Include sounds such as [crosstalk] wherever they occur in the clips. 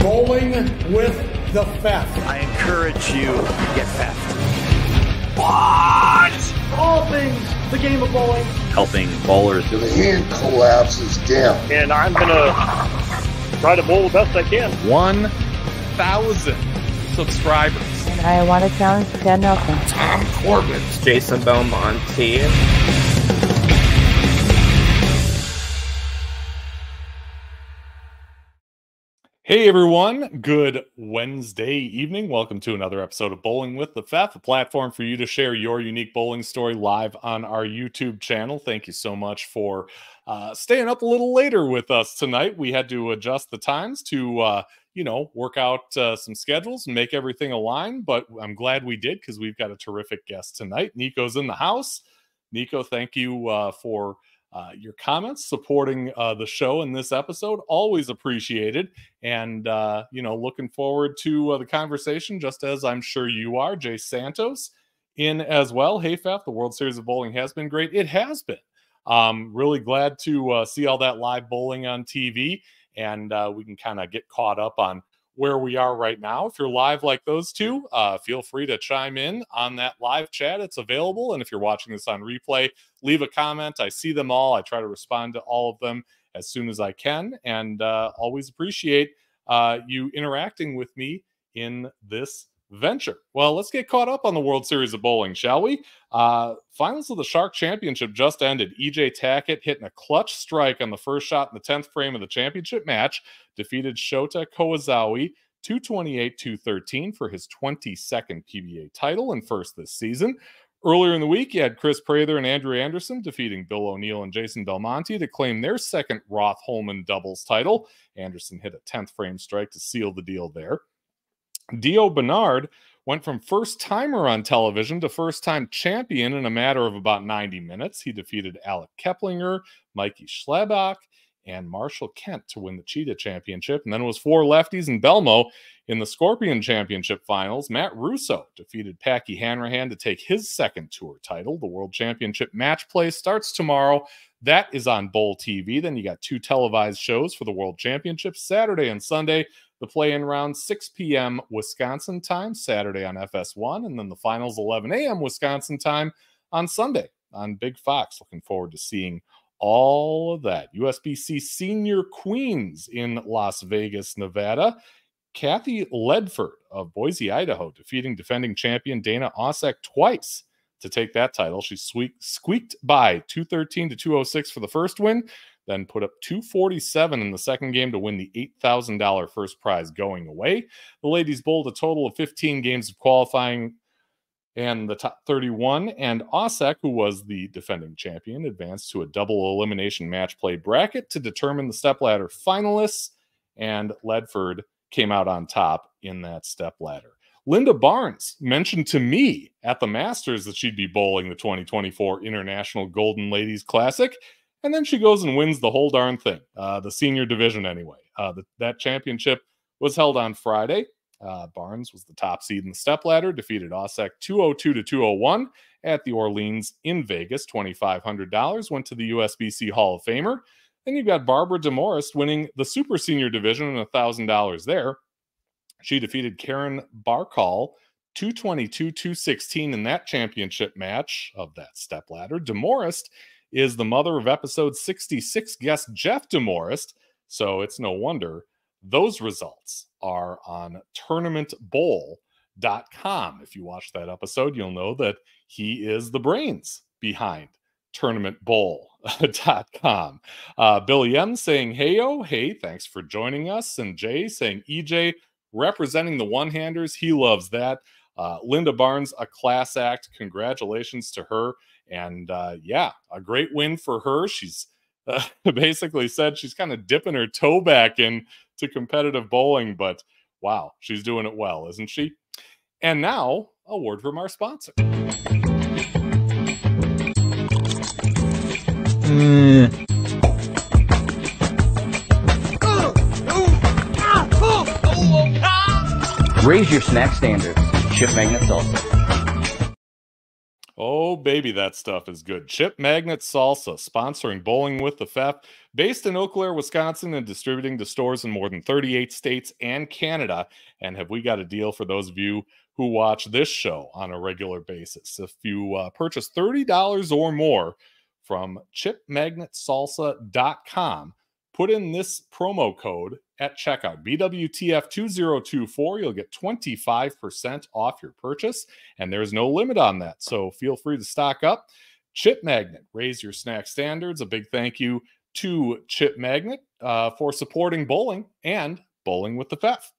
Bowling with the Fef. I encourage you to get fast. What? All things the game of bowling. Helping bowlers. The hand collapses down. And I'm going to try to bowl the best I can. 1,000 subscribers. And I want to challenge Ted Nelson. Tom Corbett. Jason Belmonte. Hey everyone, good Wednesday evening. Welcome to another episode of Bowling with the Fef, a platform for you to share your unique bowling story live on our YouTube channel. Thank you so much for uh, staying up a little later with us tonight. We had to adjust the times to, uh, you know, work out uh, some schedules and make everything align, but I'm glad we did because we've got a terrific guest tonight. Nico's in the house. Nico, thank you uh, for uh, your comments supporting uh, the show in this episode always appreciated. And uh, you know looking forward to uh, the conversation just as i'm sure you are jay santos in as well. Hey Pfaff, the world series of bowling has been great. It has been. Um, really glad to uh, see all that live bowling on tv and uh, we can kind of get caught up on where we are right now. If you're live like those two, uh, feel free to chime in on that live chat. It's available. And if you're watching this on replay, leave a comment. I see them all. I try to respond to all of them as soon as I can. And uh, always appreciate uh, you interacting with me in this venture. Well, let's get caught up on the World Series of Bowling, shall we? Uh, finals of the Shark Championship just ended. EJ Tackett hitting a clutch strike on the first shot in the 10th frame of the championship match, defeated Shota Kawazoe 228 213 for his 22nd PBA title and first this season. Earlier in the week, you had Chris Prather and Andrew Anderson defeating Bill O'Neill and Jason Belmonte to claim their second Roth Holman doubles title. Anderson hit a 10th frame strike to seal the deal there. Dio Bernard went from first timer on television to first time champion in a matter of about 90 minutes. He defeated Alec Keplinger, Mikey Schlabach, and Marshall Kent to win the Cheetah Championship. And then it was four lefties and Belmo in the Scorpion Championship finals. Matt Russo defeated Packy Hanrahan to take his second tour title. The World Championship match play starts tomorrow. That is on Bowl TV. Then you got two televised shows for the World Championship Saturday and Sunday. The play in round 6 p.m. Wisconsin time, Saturday on FS1, and then the finals 11 a.m. Wisconsin time on Sunday on Big Fox. Looking forward to seeing all of that. USBC Senior Queens in Las Vegas, Nevada. Kathy Ledford of Boise, Idaho, defeating defending champion Dana Ausec twice to take that title. She squeaked by 213 to 206 for the first win then put up 247 in the second game to win the $8,000 first prize going away. The ladies bowled a total of 15 games of qualifying and the top 31. And Ausec, who was the defending champion, advanced to a double elimination match play bracket to determine the stepladder finalists. And Ledford came out on top in that stepladder. Linda Barnes mentioned to me at the Masters that she'd be bowling the 2024 International Golden Ladies Classic. And then she goes and wins the whole darn thing, uh, the senior division anyway. Uh, the, that championship was held on Friday. Uh, Barnes was the top seed in the stepladder, defeated Ausec 202 to 201 at the Orleans in Vegas. $2,500 went to the USBC Hall of Famer. Then you've got Barbara DeMorist winning the super senior division and $1,000 there. She defeated Karen Barkall 222 216 in that championship match of that stepladder. DeMorist is the mother of episode 66 guest Jeff DeMorist. So it's no wonder those results are on tournamentbowl.com. If you watch that episode, you'll know that he is the brains behind tournamentbowl.com. Uh, Billy M saying, Hey, oh, hey, thanks for joining us. And Jay saying, EJ representing the one handers. He loves that. Uh, Linda Barnes, a class act. Congratulations to her. And uh, yeah, a great win for her. She's uh, [laughs] basically said she's kind of dipping her toe back into competitive bowling, but wow, she's doing it well, isn't she? And now, a word from our sponsor. Mm. Raise your snack standards. Chip Magnet Salsa. Oh, baby, that stuff is good. Chip Magnet Salsa, sponsoring Bowling with the FEF, based in Eau Claire, Wisconsin, and distributing to stores in more than 38 states and Canada. And have we got a deal for those of you who watch this show on a regular basis? If you uh, purchase $30 or more from chipmagnetsalsa.com, put in this promo code at checkout BWTF2024. You'll get 25% off your purchase, and there's no limit on that. So feel free to stock up. Chip Magnet, raise your snack standards. A big thank you to Chip Magnet uh, for supporting bowling and bowling with the FEF.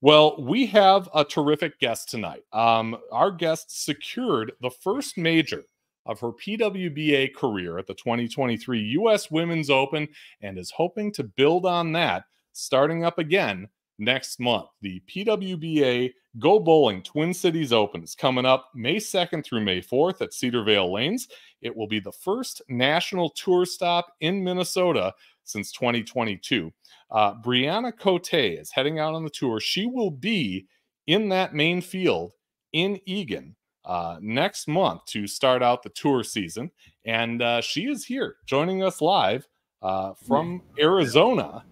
Well, we have a terrific guest tonight. Um, our guest secured the first major of her PWBA career at the 2023 US Women's Open and is hoping to build on that starting up again next month. The PWBA Go Bowling Twin Cities Open is coming up May 2nd through May 4th at Cedarvale Lanes. It will be the first national tour stop in Minnesota since 2022. Uh, Bryanna Cote is heading out on the tour. She will be in that main field in Eagan uh, next month to start out the tour season. And uh, she is here joining us live uh, from Arizona.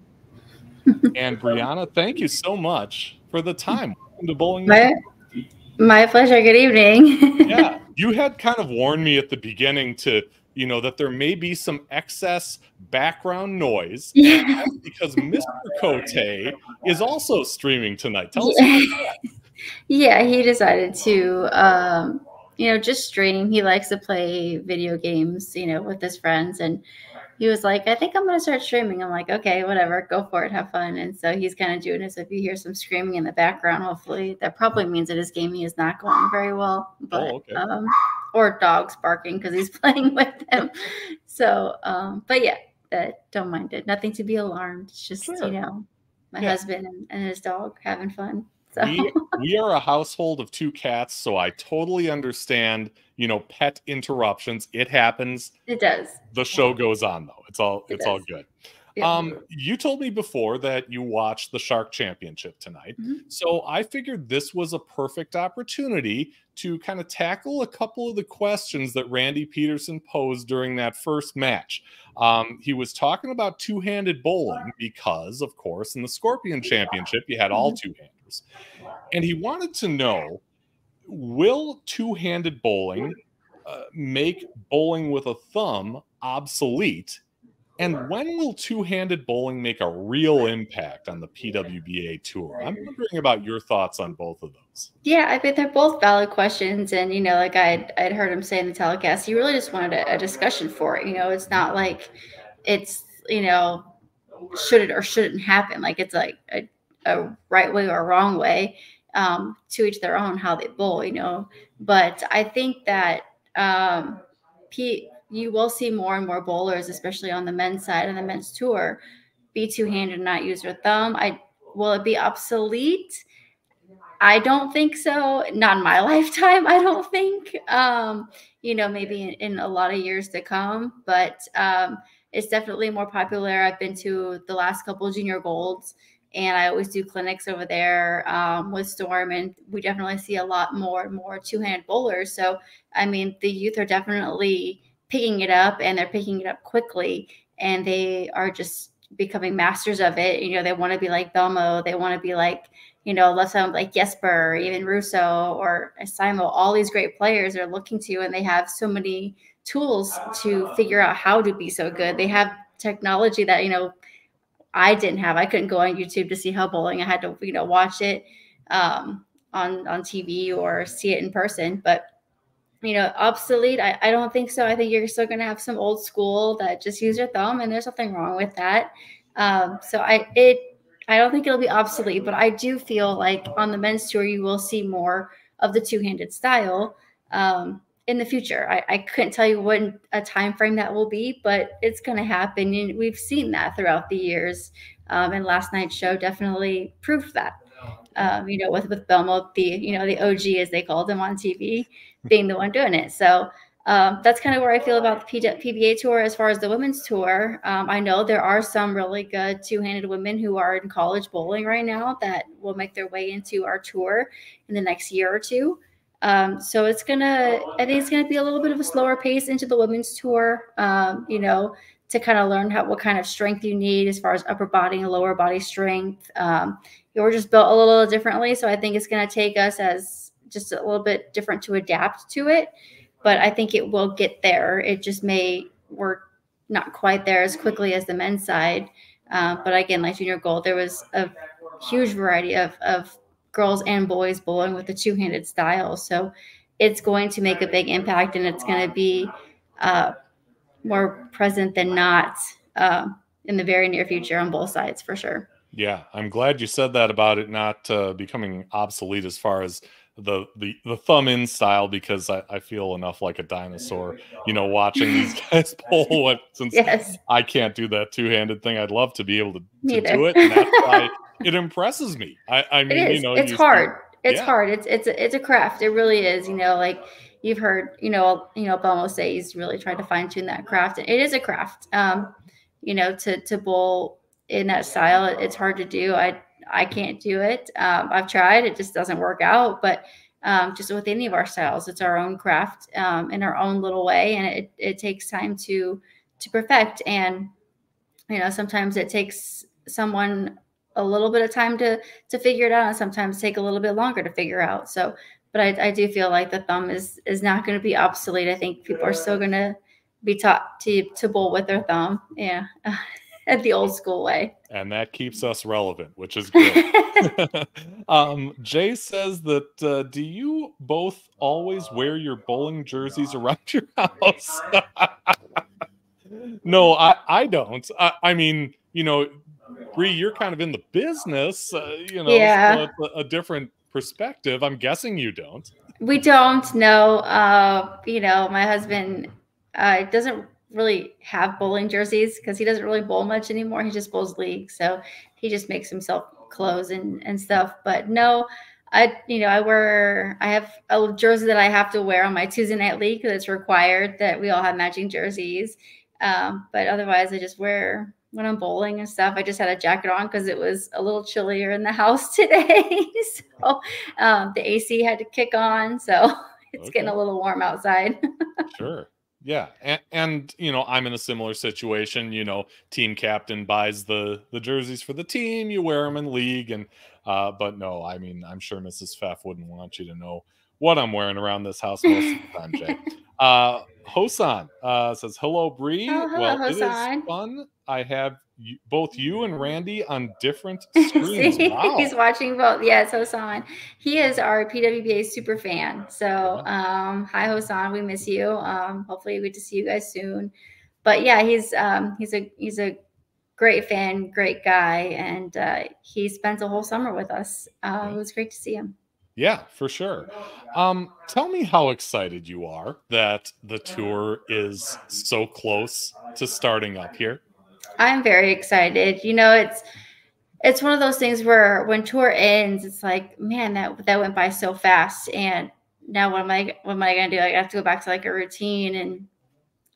[laughs] and Bryanna, thank you so much for the time. Welcome to Bowling. My, my pleasure. Good evening. [laughs] yeah, you had kind of warned me at the beginning to, you know, that there may be some excess background noise [laughs] Yeah. because Mr. Cote is also streaming tonight. Tell us. Yeah. about that. yeah, he decided to, um, you know, just stream. He likes to play video games, you know, with his friends. And he was like, I think I'm going to start streaming. I'm like, okay, whatever, go for it, have fun. And so he's kind of doing this. If you hear some screaming in the background, hopefully that probably means that his gaming is not going very well. But, okay. um, or dogs barking because he's [laughs] playing with them. So, um, but yeah, that don't mind it. Nothing to be alarmed. It's just, Sure. you know, my Yeah. husband and, and his dog having fun. So. we, we are a household of two cats, so I totally understand, you know, pet interruptions. It happens. It does. The show goes on though. It's all It it's all good. Yeah. Um, you told me before that you watched the Shark Championship tonight. Mhm. So I figured this was a perfect opportunity to kind of tackle a couple of the questions that Randy Peterson posed during that first match. Um, he was talking about two handed bowling because, of course, in the Scorpion Championship, you had all two handers. And he wanted to know will two handed bowling uh, make bowling with a thumb obsolete? And when will two handed bowling make a real impact on the PWBA tour? I'm wondering about your thoughts on both of those. Yeah, I think they're both valid questions, and you know, like I'd I'd heard him say in the telecast, he really just wanted a, a discussion for it. You know, it's not like it's you know, should it or shouldn't happen. Like it's like a, a right way or a wrong way. Um, to each their own how they bowl. You know, but I think that um, P, you will see more and more bowlers, especially on the men's side and the men's tour, be two handed and not use their thumb. I will it be obsolete? I don't think so. Not in my [laughs] lifetime, I don't think. Um, you know, maybe in, in a lot of years to come, but um, it's definitely more popular. I've been to the last couple junior golds and I always do clinics over there um, with Storm, and we definitely see a lot more and more two handed bowlers. So, I mean, the youth are definitely picking it up and they're picking it up quickly, and they are just becoming masters of it. You know, they want to be like Belmo, they want to be like you know, left side like Jesper, or even Russo or Simo, all these great players are looking to, and they have so many tools to figure out how to be so good. They have technology that, you know, I didn't have. I couldn't go on YouTube to see how bowling. I had to, you know, watch it um, on on TV or see it in person. But you know, obsolete. I, I don't think so. I think you're still going to have some old school that just use your thumb, and there's nothing wrong with that. Um, so I it I don't think it'll be obsolete, but I do feel like on the men's tour you will see more of the two-handed style um, in the future. I, I couldn't tell you when a time frame that will be, but it's going to happen, and we've seen that throughout the years. Um, and last night's show definitely proved that. Um, you know, with with Belmo, the you know the OG as they called him on TV, being the one doing it. So um, that's kind of where I feel about the PBA tour as far as the women's tour. Um, I know there are some really good two-handed women who are in college bowling right now that will make their way into our tour in the next year or two. Um, so it's gonna, I think it's gonna be a little bit of a slower pace into the women's tour. Um, you know, to kind of learn how what kind of strength you need as far as upper body and lower body strength. Um, you were just built a little differently, so I think it's gonna take us as just a little bit different to adapt to it. But I think it will get there. It just may we're not quite there as quickly as the men's side. Uh, but again, like junior gold, there was a huge variety of, of girls and boys bowling with the two-handed style. So it's going to make a big impact, and it's going to be uh, more present than not uh, in the very near future on both sides for sure. Yeah, I'm glad you said that about it not uh, becoming obsolete as far as the the the thumb in style because I, I feel enough like a dinosaur, you know, watching these [laughs] guys bowl. Since yes. I can't do that two handed thing, I'd love to be able to, to do it. And that's why [laughs] it impresses me. I, I mean, you know, it's hard. it's yeah. hard. It's it's a, it's a craft. It really is. You know, like you've heard, you know, you know, Belmo say he's really tried to fine tune that craft. And it is a craft. Um, you know, to to bowl in that style, it's hard to do. I I can't do it. Um, I've tried, it just doesn't work out. But um, just with any of our styles, it's our own craft um, in our own little way, and it, it takes time to to perfect. And you know, sometimes it takes someone a little bit of time to to figure it out, and sometimes take a little bit longer to figure out. So, but I, I do feel like the thumb is is not going to be obsolete. I think people are still going to be taught to to bowl with their thumb. Yeah. [laughs] at the old school way. And that keeps us relevant, which is good. [laughs] um, Jay says that uh, do you both always wear your bowling jerseys around your house? [laughs] no, I, I don't. I, I mean, you know, Bree, you're kind of in the business, uh, you know, yeah. so a, a different perspective. I'm guessing you don't. We don't know. Uh, you know, my husband uh, doesn't really have bowling jerseys because he doesn't really bowl much anymore. He just bowls league, so he just makes himself clothes and and stuff. But no, I you know I wear I have a jersey that I have to wear on my Tuesday night league because it's required that we all have matching jerseys. Um, but otherwise, I just wear when I'm bowling and stuff. I just had a jacket on because it was a little chillier in the [laughs] house today, [laughs] so um, the AC had to kick on. So [laughs] it's okay. getting a little warm outside. sure. Yeah, and, and you know I'm in a similar situation. You know, team captain buys the the jerseys for the team. You wear them in league, and uh, but no, I mean I'm sure Mrs. Pfaff wouldn't want you to know what I'm wearing around this house most of the time, Jay. Uh, Hosan uh, says hello, Bree. Oh, hello, well, Hosan. it is fun. I have you, both you and Randy on different [laughs] screens. wow. He's watching both. Yes, Hosan. He is our PWBA super fan. So, um, hi Hosan, we miss you. Um, hopefully, we get to see you guys soon. But yeah, he's um, he's a he's a great fan, great guy, and uh, he spends a whole summer with us. Uh, it was great to see him. Yeah, for sure. Um, tell me how excited you are that the tour is so close to starting up here. I'm very excited. You know, it's it's one of those things where when tour ends, it's like, man, that that went by so fast. And now what am I what am I gonna do? I have to go back to like a routine and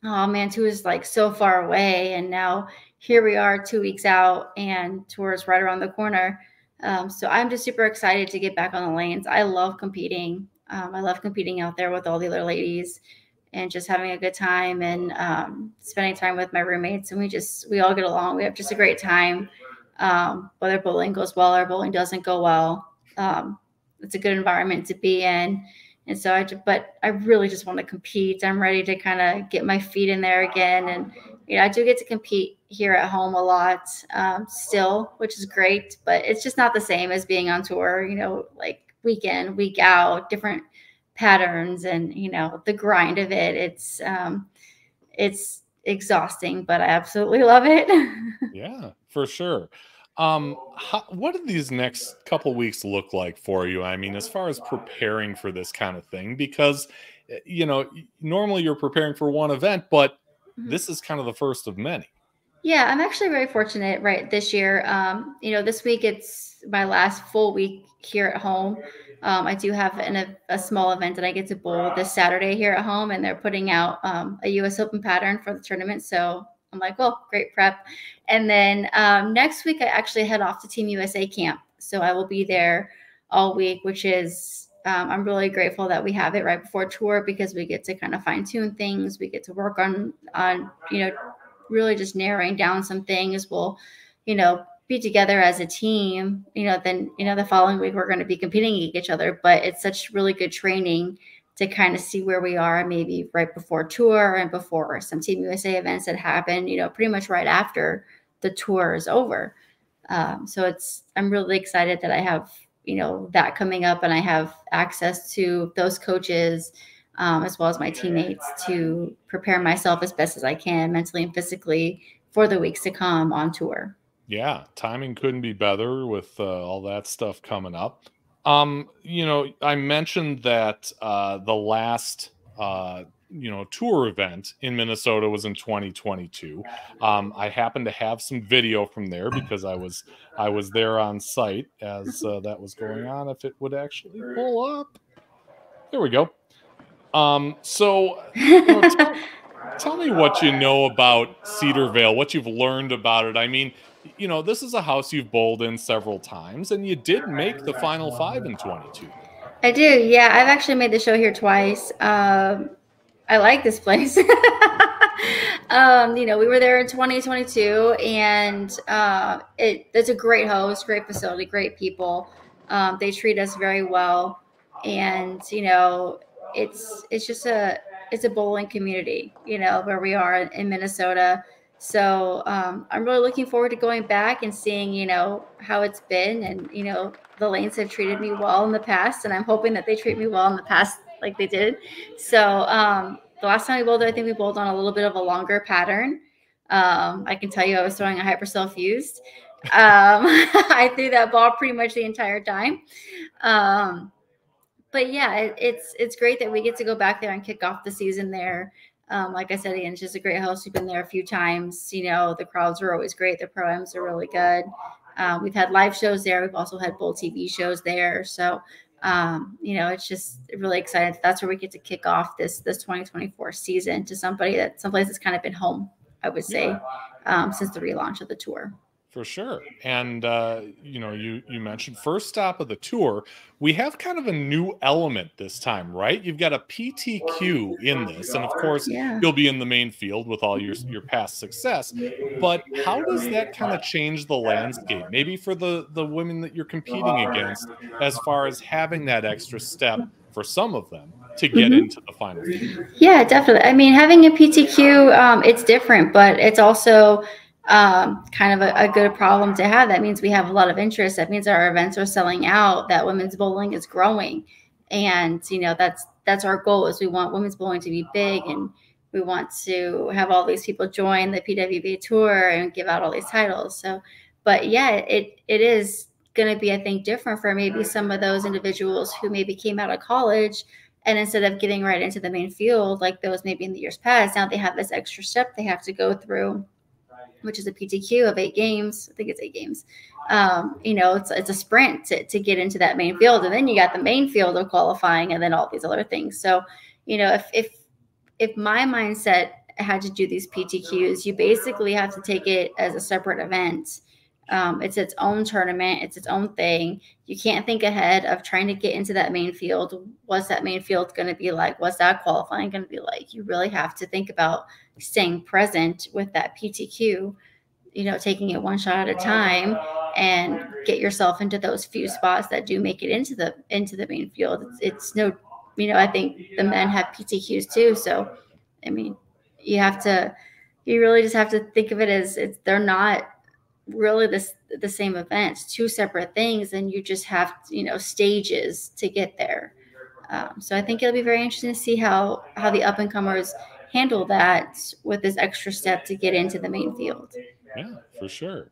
oh man, tour is like so far away. And now here we are two weeks out and tour is right around the corner. Um, so I'm just super excited to get back on the lanes. I love competing. Um, I love competing out there with all the other ladies and just having a good time and um, spending time with my roommates. And we just, we all get along. We have just a great time. Um, whether bowling goes well or bowling doesn't go well, um, it's a good environment to be in. And so I, but I really just want to compete. I'm ready to kind of get my feet in there again. And, you know, I do get to compete here at home a lot um, still, which is great, but it's just not the same as being on tour, you know, like week in, week out, different patterns and you know the grind of it it's um it's exhausting but i absolutely [laughs] love it. Yeah for sure. Um how, what do these next couple weeks look like for you? I mean as far as preparing for this kind of thing because eh, you know normally you're preparing for one event but mm-hmm. this is kind of the first of many. Yeah i'm actually very fortunate right this year. Um you know this week it's my last full week here at home um, I do have an, a, a, small event that I get to bowl this Saturday here at home, and they're putting out um, a U.S. Open pattern for the tournament. So I'm like, well, great prep. And then um, next week, I actually head off to Team USA camp. So I will be there all week, which is um, I'm really grateful that we have it right before tour because we get to kind of fine tune things. We get to work on on you know really just narrowing down some things. We'll you know be together as a team. You know then you know the following week we're going to be competing against each other. But it's such really good training to kind of see where we are maybe right before tour and before some Team USA events that happen. You know pretty much right after the tour is over. Um, so it's I'm really excited that I have you know that coming up and i have access to those coaches um, as well as my teammates to prepare myself as best as i can mentally and physically for the weeks to come on tour yeah timing couldn't be better with uh, all that stuff coming up um you know i mentioned that uh the last uh you know tour event in Minnesota was in 2022. Um, I happen to have some video from there because I was I was there on site as uh, that was going on. If it would actually pull up, there we go. Um, so you know, [laughs] tell, tell me what you know about Cedarvale, what you've learned about it. I mean, you know, this is a house you've bowled in several times, and you did make the final five in 22. I do, yeah. I've actually made the show here twice. Um, I like this place. [laughs] um, you know, we were there in 2022, and uh, it it's a great host, great facility, great people. Um, they treat us very well, and you know, it's it's just a it's a bowling community, you know, where we are in Minnesota. So um, I'm really looking forward to going back and seeing, you know, how it's been, and you know, the lanes have treated me well in the past, and I'm hoping that they treat me well in the past like they did. So um, the last time we bowled, I think we bowled on a little bit of a longer pattern. Um, I can tell you I was throwing a hypercell fused. Um, [laughs] I threw that ball pretty much the entire time. Um, but yeah, it, it's it's great that we get to go back there and kick off the season there. Um, like I said, Ian's just a great host. We've been there a few times. You know, the crowds are always great. The programs are really good. Um, we've had live shows there. We've also had bowl TV shows there. So um, you know, it's just really excited. That's where we get to kick off this this 2024 season to somebody that someplace that's kind of been home, I would say, um, since the relaunch of the tour. For sure. And uh, you know, you you mentioned first stop of the tour. We have kind of a new element this time, right? You've got a PTQ in this, and of course, Yeah. you'll be in the main field with all your your past success. But how does that kind of change the landscape? Maybe for the the women that you're competing against, as far as having that extra step for some of them to get Mhm. into the final. Yeah, definitely. I mean, having a PTQ, um, it's different, but it's also um, kind of a, a good problem to have. That means we have a lot of interest. That means our events are selling out. That women's bowling is growing, and you know that's that's our goal. Is we want women's bowling to be big, and we want to have all these people join the PWB tour and give out all these titles. So, but yeah, it it is going to be, I think, different for maybe some of those individuals who maybe came out of college and instead of getting right into the main field like those maybe in the years past, now they have this extra step they have to go through, which is a PTQ of eight games. I think it's eight games. Um, you know, it's it's a sprint to, to get into that main field, and then you got the main field of qualifying, and then all these other things. So, you know, if if if my mindset had to do these PTQs, you basically have to take it as a separate event. Um, it's its own tournament. It's its own thing. You can't think ahead of trying to get into that main field. What's that main field going to be like? What's that qualifying going to be like? You really have to think about staying present with that PTQ. You know, taking it one shot at a time and get yourself into those few spots that do make it into the into the main field. It's, it's no, you know, I think the men have PTQs too. So, I mean, you have to, you really just have to think of it as it's they're not really this the same events, two separate things, and you just have you know stages to get there. Um, so I think it'll be very interesting to see how how the up and comers handle that with this extra step to get into the main field. Yeah, for sure.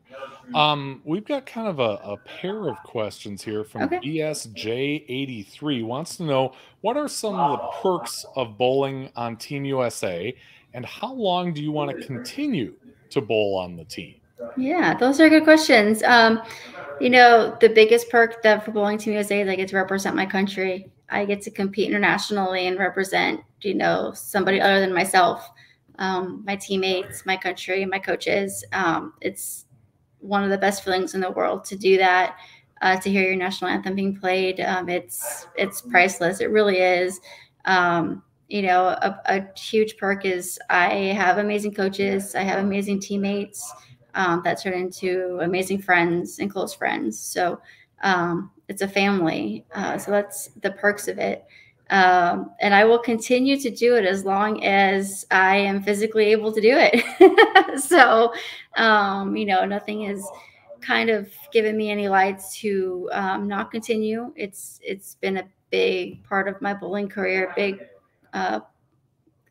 Um, we've got kind of a, a pair of questions here from Okay. BSJ83 wants to know what are some of the perks of bowling on Team USA and how long do you want to continue to bowl on the team? Yeah, those are good questions. Um, you know, the biggest perk that for Bowling Team USA is I get to represent my country. I get to compete internationally and represent, you know, somebody other than myself, um, my teammates, my country, my coaches. Um, it's one of the best feelings in the world to do that. uh, to hear your national anthem being played. Um, it's it's priceless. It really is. Um, you know, a, a, huge perk is I have amazing coaches. I have amazing teammates um, that turn into amazing friends and close friends. So um, it's a family. Uh, so that's the perks of it. Um, and I will continue to do it as long as I am physically able to do it. [laughs] so, um, you know, nothing has kind of given me any lights to um, not continue. It's it's been a big part of my bowling career, big uh,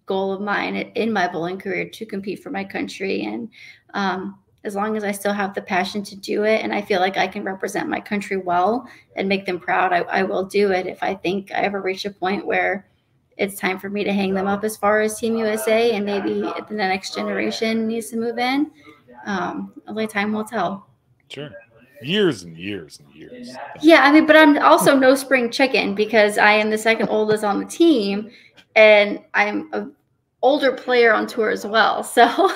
goal of mine in my bowling career to compete for my country. And um, as long as I still have the passion to do it and I feel like I can represent my country well and make them proud, I, I will do it. If I think I ever reach a point where it's time for me to hang them up as far as Team USA and maybe the next generation needs to move in, um, only time will tell. Sure. Years and years and years. Yeah, I mean, but I'm also no spring chicken because I am the second oldest on the team and I'm a older player on tour as well. So [laughs]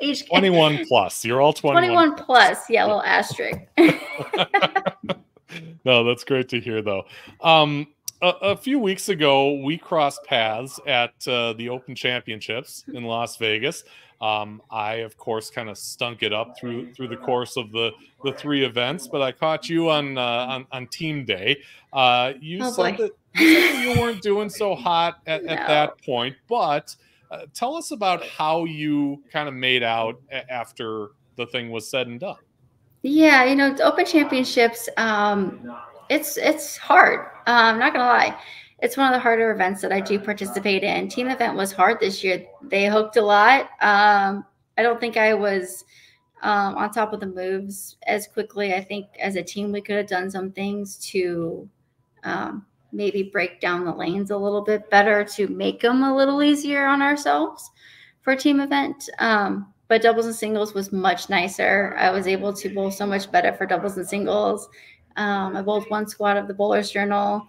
each 21 plus. You're all 21, 21 plus. plus. Yeah, little asterisk. [laughs] [laughs] no, that's great to hear though. Um, a, a, few weeks ago, we crossed paths at uh, the Open Championships in Las Vegas. Um, I, of course, kind of stunk it up through through the course of the the three events, but I caught you on uh, on, on team day. Uh, you, oh, said that, you, said that you weren't doing so hot at, [laughs] no. at that point, but uh, tell us about how you kind of made out after the thing was said and done. Yeah, you know, Open Championships, um, it's it's hard. Uh, I'm not gonna lie. It's one of the harder events that I do participate in. Team event was hard this year. They hooked a lot. Um, I don't think I was um, on top of the moves as quickly. I think as a team we could have done some things to um, maybe break down the lanes a little bit better to make them a little easier on ourselves for a team event. Um, but doubles and singles was much nicer. I was able to bowl so much better for doubles and singles. Um, I bowled one squad of the Bowlers Journal.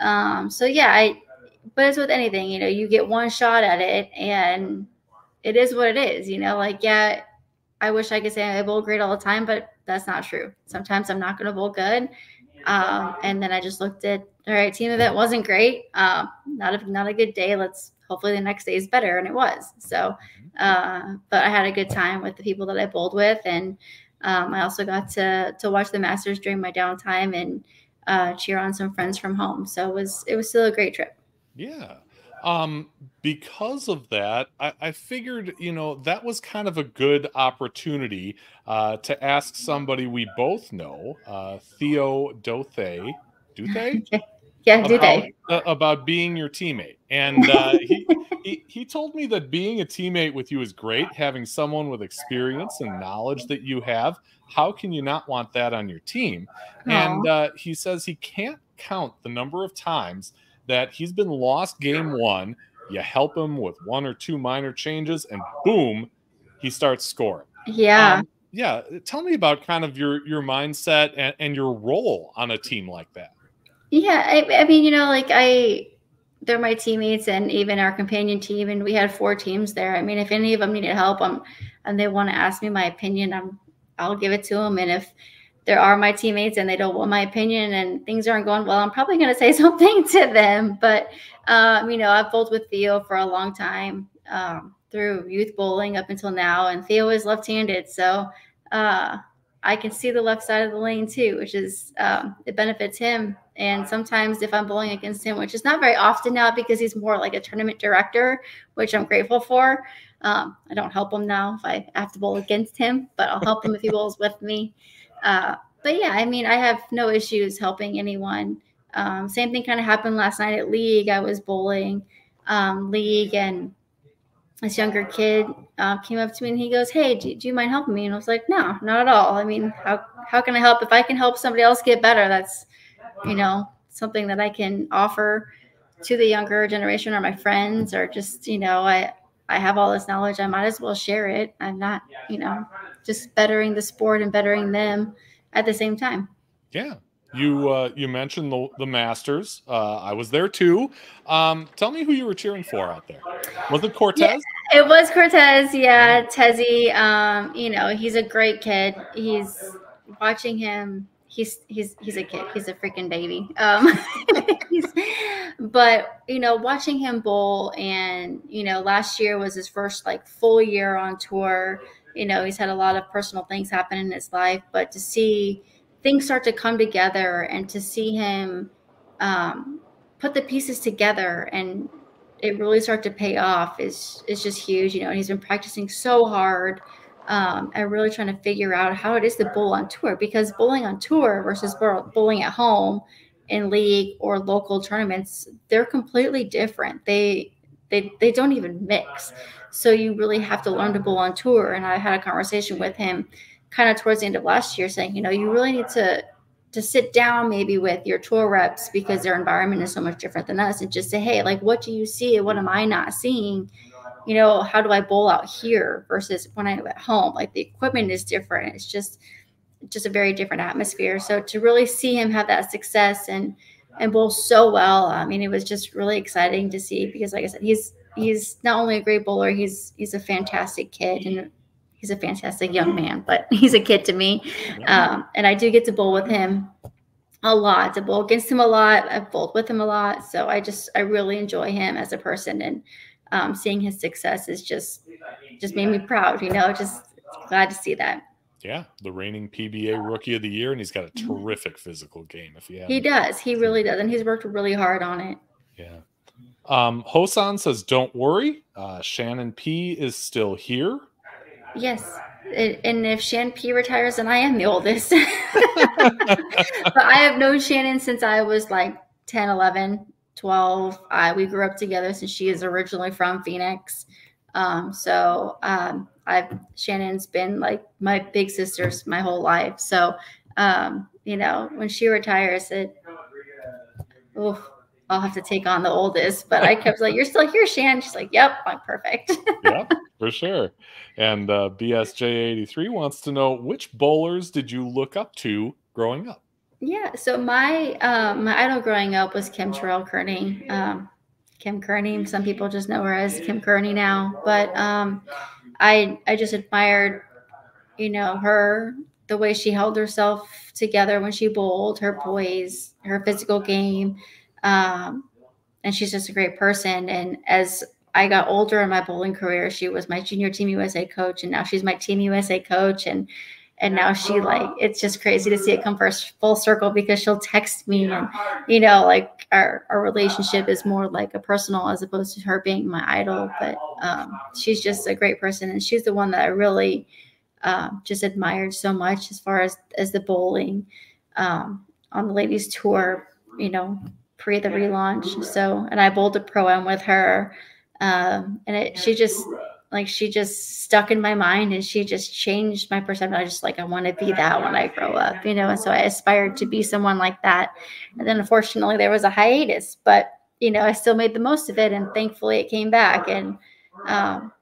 Um, so yeah, I. But it's with anything, you know, you get one shot at it, and it is what it is. You know, like yeah, I wish I could say I bowl great all the time, but that's not true. Sometimes I'm not going to bowl good, um, and then I just looked at all right, team event wasn't great. Um, not a not a good day. Let's hopefully the next day is better, and it was. So, uh, but I had a good time with the people that I bowled with, and um, I also got to to watch the Masters during my downtime and uh, cheer on some friends from home. So it was it was still a great trip. Yeah. Um, because of that, I, I figured, you know, that was kind of a good opportunity uh, to ask somebody we both know, uh, Theo Dothe, do they? [laughs] yeah, do they? Uh, about being your teammate. And uh, he, he, he told me that being a teammate with you is great, having someone with experience and knowledge that you have. How can you not want that on your team? Aww. And uh, he says he can't count the number of times that he's been lost game one. You help him with one or two minor changes, and boom, he starts scoring. Yeah. Um, yeah. Tell me about kind of your your mindset and, and your role on a team like that. Yeah, I, I mean, you know, like I, they're my teammates and even our companion team, and we had four teams there. I mean, if any of them needed help, um, and they want to ask me my opinion, I'm, I'll give it to them. And if there are my teammates and they don't want my opinion and things aren't going well, I'm probably going to say [laughs] something to them. But, um, you know, I've bowled with Theo for a long time um, through youth bowling up until now, and Theo is left-handed, so uh, I can see the left side of the lane too, which is um, it benefits him. And sometimes if I'm bowling against him, which is not very often now because he's more like a tournament director, which I'm grateful for. Um, I don't help him now if I have to bowl against him, but I'll help him if he bowls with me. Uh, but yeah, I mean, I have no issues helping anyone. Um, same thing kind of happened last night at league. I was bowling um, league and this younger kid uh, came up to me and he goes, "Hey, do, do, you mind helping me?" And I was like, "No, not at all. I mean, how how can I help? If I can help somebody else get better, that's you know something that I can offer to the younger generation or my friends or just you know I I have all this knowledge. I might as well share it. I'm not you know just bettering the sport and bettering them at the same time." Yeah, you uh, you mentioned the, the Masters. Uh, I was there too. Um, tell me who you were cheering for out there. Was it Cortez? Yeah, it was Cortez. Yeah, Tezzy. Um, you know, he's a great kid. He's watching him. he's he's he's a kid. He's a freaking baby. Um, [laughs] he's, but you know, watching him bowl, and you know, last year was his first like full year on tour. You know, he's had a lot of personal things happen in his life, but to see things start to come together and to see him um, put the pieces together and it really start to pay off is is just huge. You know, and he's been practicing so hard um, and really trying to figure out how it is to bowl on tour because bowling on tour versus bowling at home in league or local tournaments, they're completely different. They they they don't even mix. So you really have to learn to bowl on tour. And I had a conversation with him kind of towards the end of last year saying, you know, you really need to to sit down maybe with your tour reps because their environment is so much different than us and just say, hey, like what do you see? What am I not seeing? You know, how do I bowl out here versus when I'm at home? Like the equipment is different. It's just just a very different atmosphere. So to really see him have that success and and bowl so well, I mean, it was just really exciting to see because, like I said, he's he's not only a great bowler, he's he's a fantastic kid and he's a fantastic young man, but [laughs] he's a kid to me. Um, and I do get to bowl with him a lot, to bowl against him a lot. I've bowled with him a lot. So I just, I really enjoy him as a person and um, seeing his success is just, just made me proud, you know, just glad to see that. Yeah, the reigning PBA Rookie of the Year, and he's got a Mm-hmm. terrific physical game. If you He does. He really does. And he's worked really hard on it. Yeah. Um, Hosan says, "Don't worry, uh, Shannon P is still here." Yes. And and if Shannon P retires, then I am the oldest. [laughs] but I have known Shannon since I was like 10, 11, 12. I, we grew up together since she is originally from Phoenix. Um, so um, I've Shannon's been like my big sisters my whole life. So um, you know, when she retires, it I'll have to take on the oldest. But I kept like, [laughs] "You're still here, Shan." She's like, "Yep, I'm perfect." [laughs] yep, for sure. And uh, BSJ83 wants to know which bowlers did you look up to growing up? Yeah. So my um, my idol growing up was Kim Terrell Kearney. Um, Kim Kearney. Some people just know her as Kim Kearney now, but um, I I just admired, you know, her the way she held herself together when she bowled, her poise, her physical game, um, and she's just a great person. And as I got older in my bowling career, she was my junior Team USA coach, and now she's my Team USA coach, and and now she like it's just crazy to see it come first full circle because she'll text me and you know like our, our relationship is more like a personal as opposed to her being my idol but um, she's just a great person and she's the one that i really um, just admired so much as far as as the bowling um, on the ladies tour you know pre the relaunch so and i bowled a pro am with her um, and it she just like she just stuck in my mind and she just changed my perception. I just like I want to be that when I grow up, you know. And so I aspired to be someone like that. And then unfortunately there was a hiatus, but you know, I still made the most of it and thankfully it came back. And um,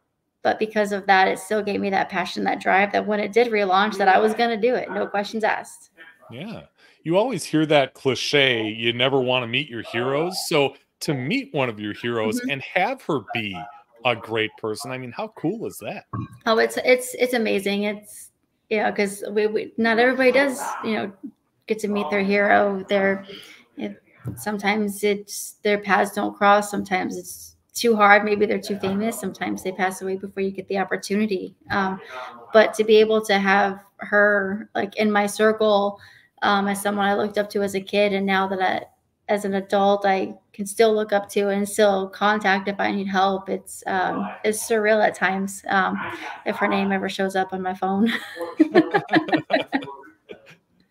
but because of that, it still gave me that passion, that drive that when it did relaunch, that I was gonna do it, no questions asked. Yeah. You always hear that cliche, you never want to meet your heroes. So to meet one of your heroes Mhm. and have her be a great person, I mean, how cool is that? Oh, it's it's it's amazing. It's yeah, because we, we not everybody does you know get to meet their hero. Their it, sometimes it's their paths don't cross. Sometimes it's too hard. Maybe they're too famous. Sometimes they pass away before you get the opportunity. Um, but to be able to have her like in my circle um, as someone I looked up to as a kid, and now that I as an adult I can still look up to and still contact if I need help. It's um, it's surreal at times um, if her name ever shows up on my phone. [laughs]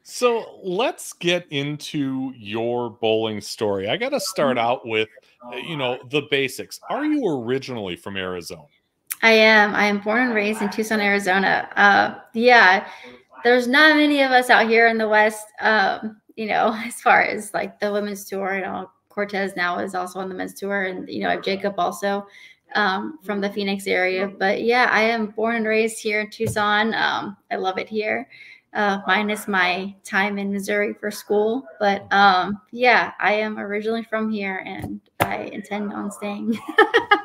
So let's get into your bowling story. I got to start out with, you know, the basics. Are you originally from Arizona? I am. I am born and raised in Tucson, Arizona. Uh, yeah, there's not many of us out here in the West. Um, you know, [laughs] as far as like the women's tour, you know, Cortez now is also on the men's tour, and you know, I have Jacob also um, from the Phoenix area. But yeah, I am born and raised here in Tucson. Um, I love it here. Uh, minus my time in Missouri for school, but um, yeah, I am originally from here, and I intend on staying.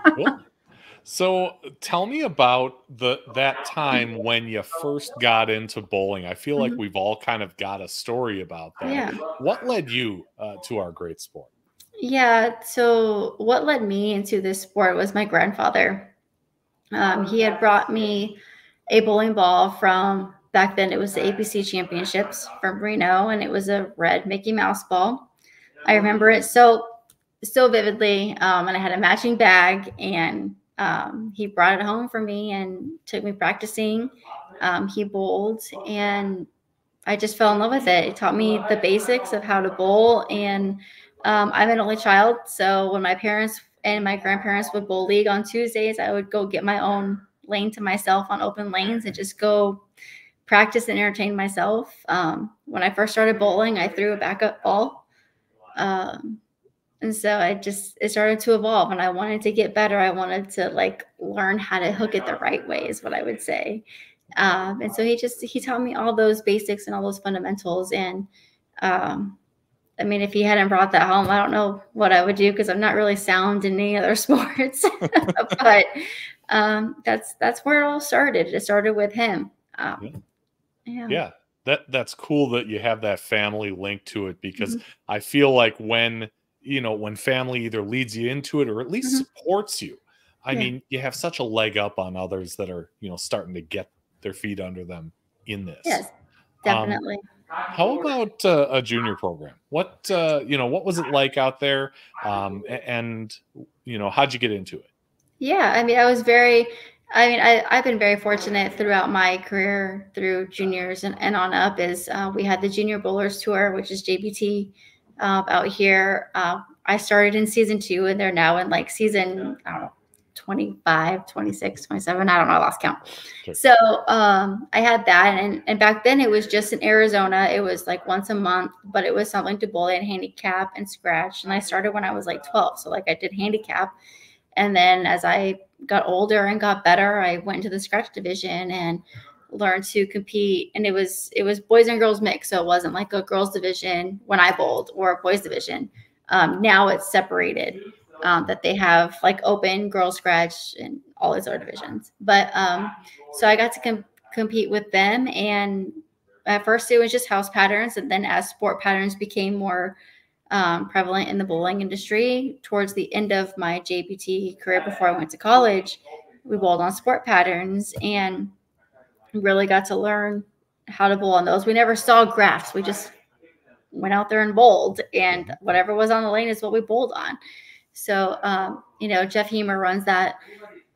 [laughs] So tell me about the that time when you first got into bowling. I feel like Mhm. we've all kind of got a story about that. Yeah. What led you uh, to our great sport? Yeah. So, what led me into this sport was my grandfather. Um, he had brought me a bowling ball from back then, it was the ABC Championships from Reno, and it was a red Mickey Mouse ball. I remember it so, so vividly. Um, and I had a matching bag, and um, he brought it home for me and took me practicing. Um, he bowled, and I just fell in love with it. It taught me the basics of how to bowl and um, I'm an only child, so when my parents and my grandparents would bowl league on Tuesdays, I would go get my own lane to myself on open lanes and just go practice and entertain myself. Um, when I first started bowling, I threw a backup ball, um, and so I just it started to evolve, and I wanted to get better. I wanted to like learn how to hook it the right way, is what I would say. Um, and so he just he taught me all those basics and all those fundamentals, and um, I mean, if he hadn't brought that home, I don't know what I would do because I'm not really sound in any other [laughs] sports. but um, that's that's where it all started. It started with him. Um, yeah. Yeah. That that's cool that you have that family link to it because Mhm. I feel like when you know when family either leads you into it or at least Mhm. supports you. I Yeah. mean, you have such a leg up on others that are, you know, starting to get their feet under them in this. Yes, Um, definitely. How about uh, a junior program? What uh, you know, what was it like out there? Um, and you know, how'd you get into it? Yeah, I mean, I was very, I mean, I, I've been very fortunate throughout my career through juniors and, and on up. Is uh, we had the Junior Bowlers Tour, which is JBT uh, out here. Uh, I started in season two, and they're now in like season, I don't know, 25, 26, 27. I don't know, I lost count. So um, I had that. And, and back then it was just in Arizona. It was like once a month, but it was something to bowl and handicap and scratch. And I started when I was like 12. So like I did handicap. And then as I got older and got better, I went into the scratch division and learned to compete. And it was it was boys and girls mix, so it wasn't like a girls division when I bowled or a boys division. Um, now it's separated. Um, that they have like open girls scratch and all these other divisions. But um, so I got to com- compete with them, and at first it was just house patterns, and then as sport patterns became more um, prevalent in the bowling industry towards the end of my JBT career before I went to college, we bowled on sport patterns and really got to learn how to bowl on those. We never saw graphs. We just went out there and bowled, and whatever was on the lane is what we bowled on. So, um, you know, Jeff Hemer runs that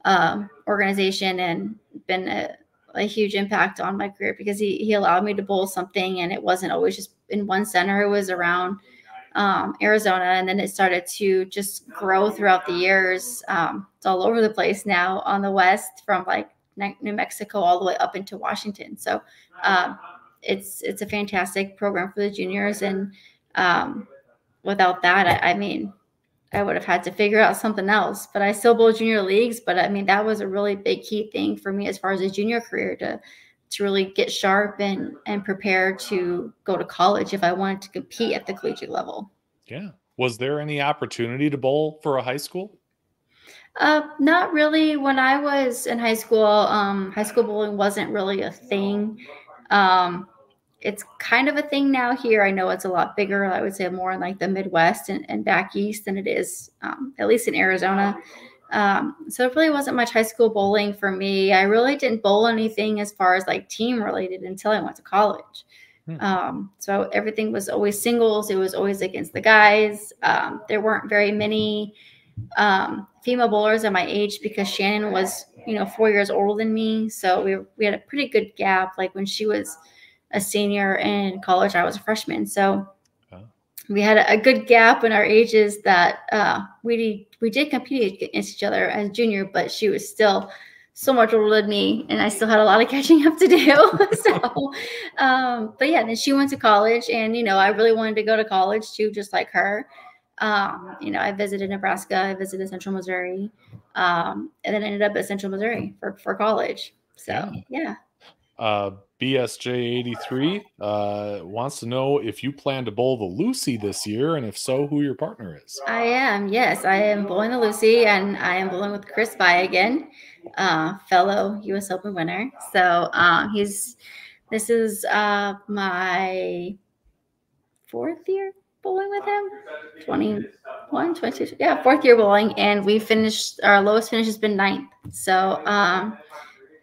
um, organization and been a, a huge impact on my career because he, he allowed me to bowl something and it wasn't always just in one center. It was around um, Arizona, and then it started to just grow throughout the years. Um, it's all over the place now on the west, from like New Mexico all the way up into Washington. So um, it's it's a fantastic program for the juniors, and um, without that, I, I mean, I would have had to figure out something else. But I still bowl junior leagues. But I mean, that was a really big key thing for me as far as a junior career to to really get sharp and and prepare to go to college if I wanted to compete at the collegiate level. Yeah. Was there any opportunity to bowl for a high school? Uh, not really. When I was in high school, um, high school bowling wasn't really a thing. Um, it's kind of a thing now here. I know it's a lot bigger. I would say more in like the Midwest and, and back east than it is, um, at least in Arizona. Um, so it really wasn't much high school bowling for me. I really didn't bowl anything as far as like team related until I went to college. Hmm. Um, so everything was always singles. It was always against the guys. Um, there weren't very many um, female bowlers at my age because Shannon was, you know, four years older than me. So we we had a pretty good gap. Like when she was a senior in college, I was a freshman. So Oh. we had a, a good gap in our ages that uh, we we did compete against each other as junior, but she was still so much older than me, and I still had a lot of [laughs] catching up to do. [laughs] so, um, but yeah, then she went to college, and you know, I really wanted to go to college too, just like her. Um, you know, I visited Nebraska, I visited Central Missouri, um, and then ended up at Central Missouri for, for college. So Yeah. yeah. Uh, BSJ83 uh, wants to know if you plan to bowl the Lucy this year, and if so, who your partner is. I am, yes. I am bowling the Lucy, and I am bowling with Chris Via again, uh, fellow U.S. Open winner. So um, he's, this is uh, my fourth year bowling with him 21 22 yeah fourth year bowling and we finished our lowest finish has been ninth so um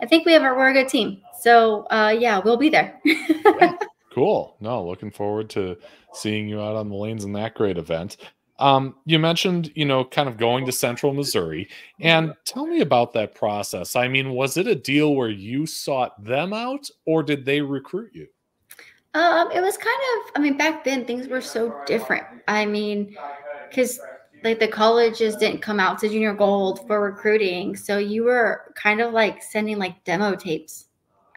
i think we have a we're a good team so uh yeah we'll be there [laughs] Cool. No, looking forward to seeing you out on the lanes in that great event. Um, you mentioned, you know, kind of going to Central Missouri, and tell me about that process. I mean, was it a deal where you sought them out, or did they recruit you? Um, it was kind of, I mean, back then things were so different. I mean, because like the colleges didn't come out to junior gold for recruiting. So you were kind of like sending like demo tapes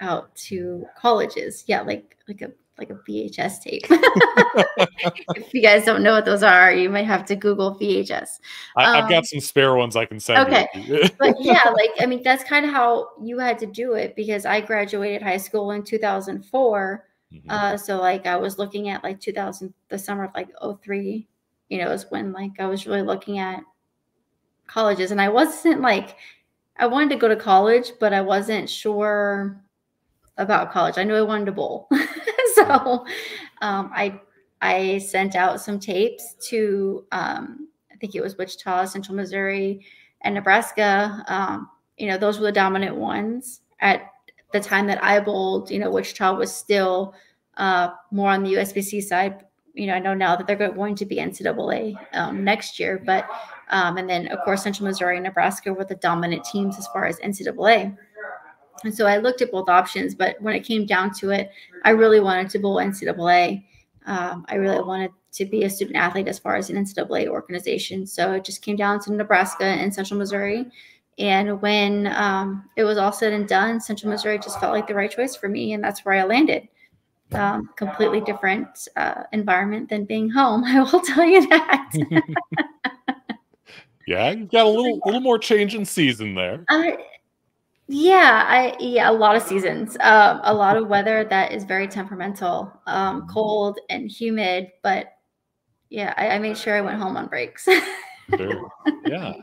out to colleges. Yeah, like like a like a VHS tape. [laughs] if you guys don't know what those are, you might have to Google VHS. I, I've Um, got some spare ones I can send. okay. [laughs] but yeah, like I mean, that's kind of how you had to do it because I graduated high school in 2004. Mhm. Uh, so like I was looking at like 2000, the summer of like 03, you know, is when like I was really looking at colleges, and I wasn't like I wanted to go to college, but I wasn't sure about college. I knew I wanted to bowl, [laughs] so um, I I sent out some tapes to um, I think it was Wichita, Central Missouri, and Nebraska. Um, you know, those were the dominant ones at the time that I bowled. You know, Wichita was still uh, more on the USBC side. You know, I know now that they're going to be NCAA um, next year, but um, and then of course Central Missouri and Nebraska were the dominant teams as far as NCAA. And so I looked at both options, but when it came down to it, I really wanted to bowl NCAA. Um, I really wanted to be a student athlete as far as an NCAA organization. So it just came down to Nebraska and Central Missouri. And when um, it was all said and done, Central Missouri just felt like the right choice for me, and that's where I landed. Um, completely different uh, environment than being home. [laughs] I will tell you that. [laughs] yeah, you've got a little [laughs] little more change in season there. Uh, yeah, I yeah, a lot of seasons. Um, a lot of weather that is very temperamental, um, cold and humid. But yeah, I, I made sure I went home on breaks. Sure. Yeah,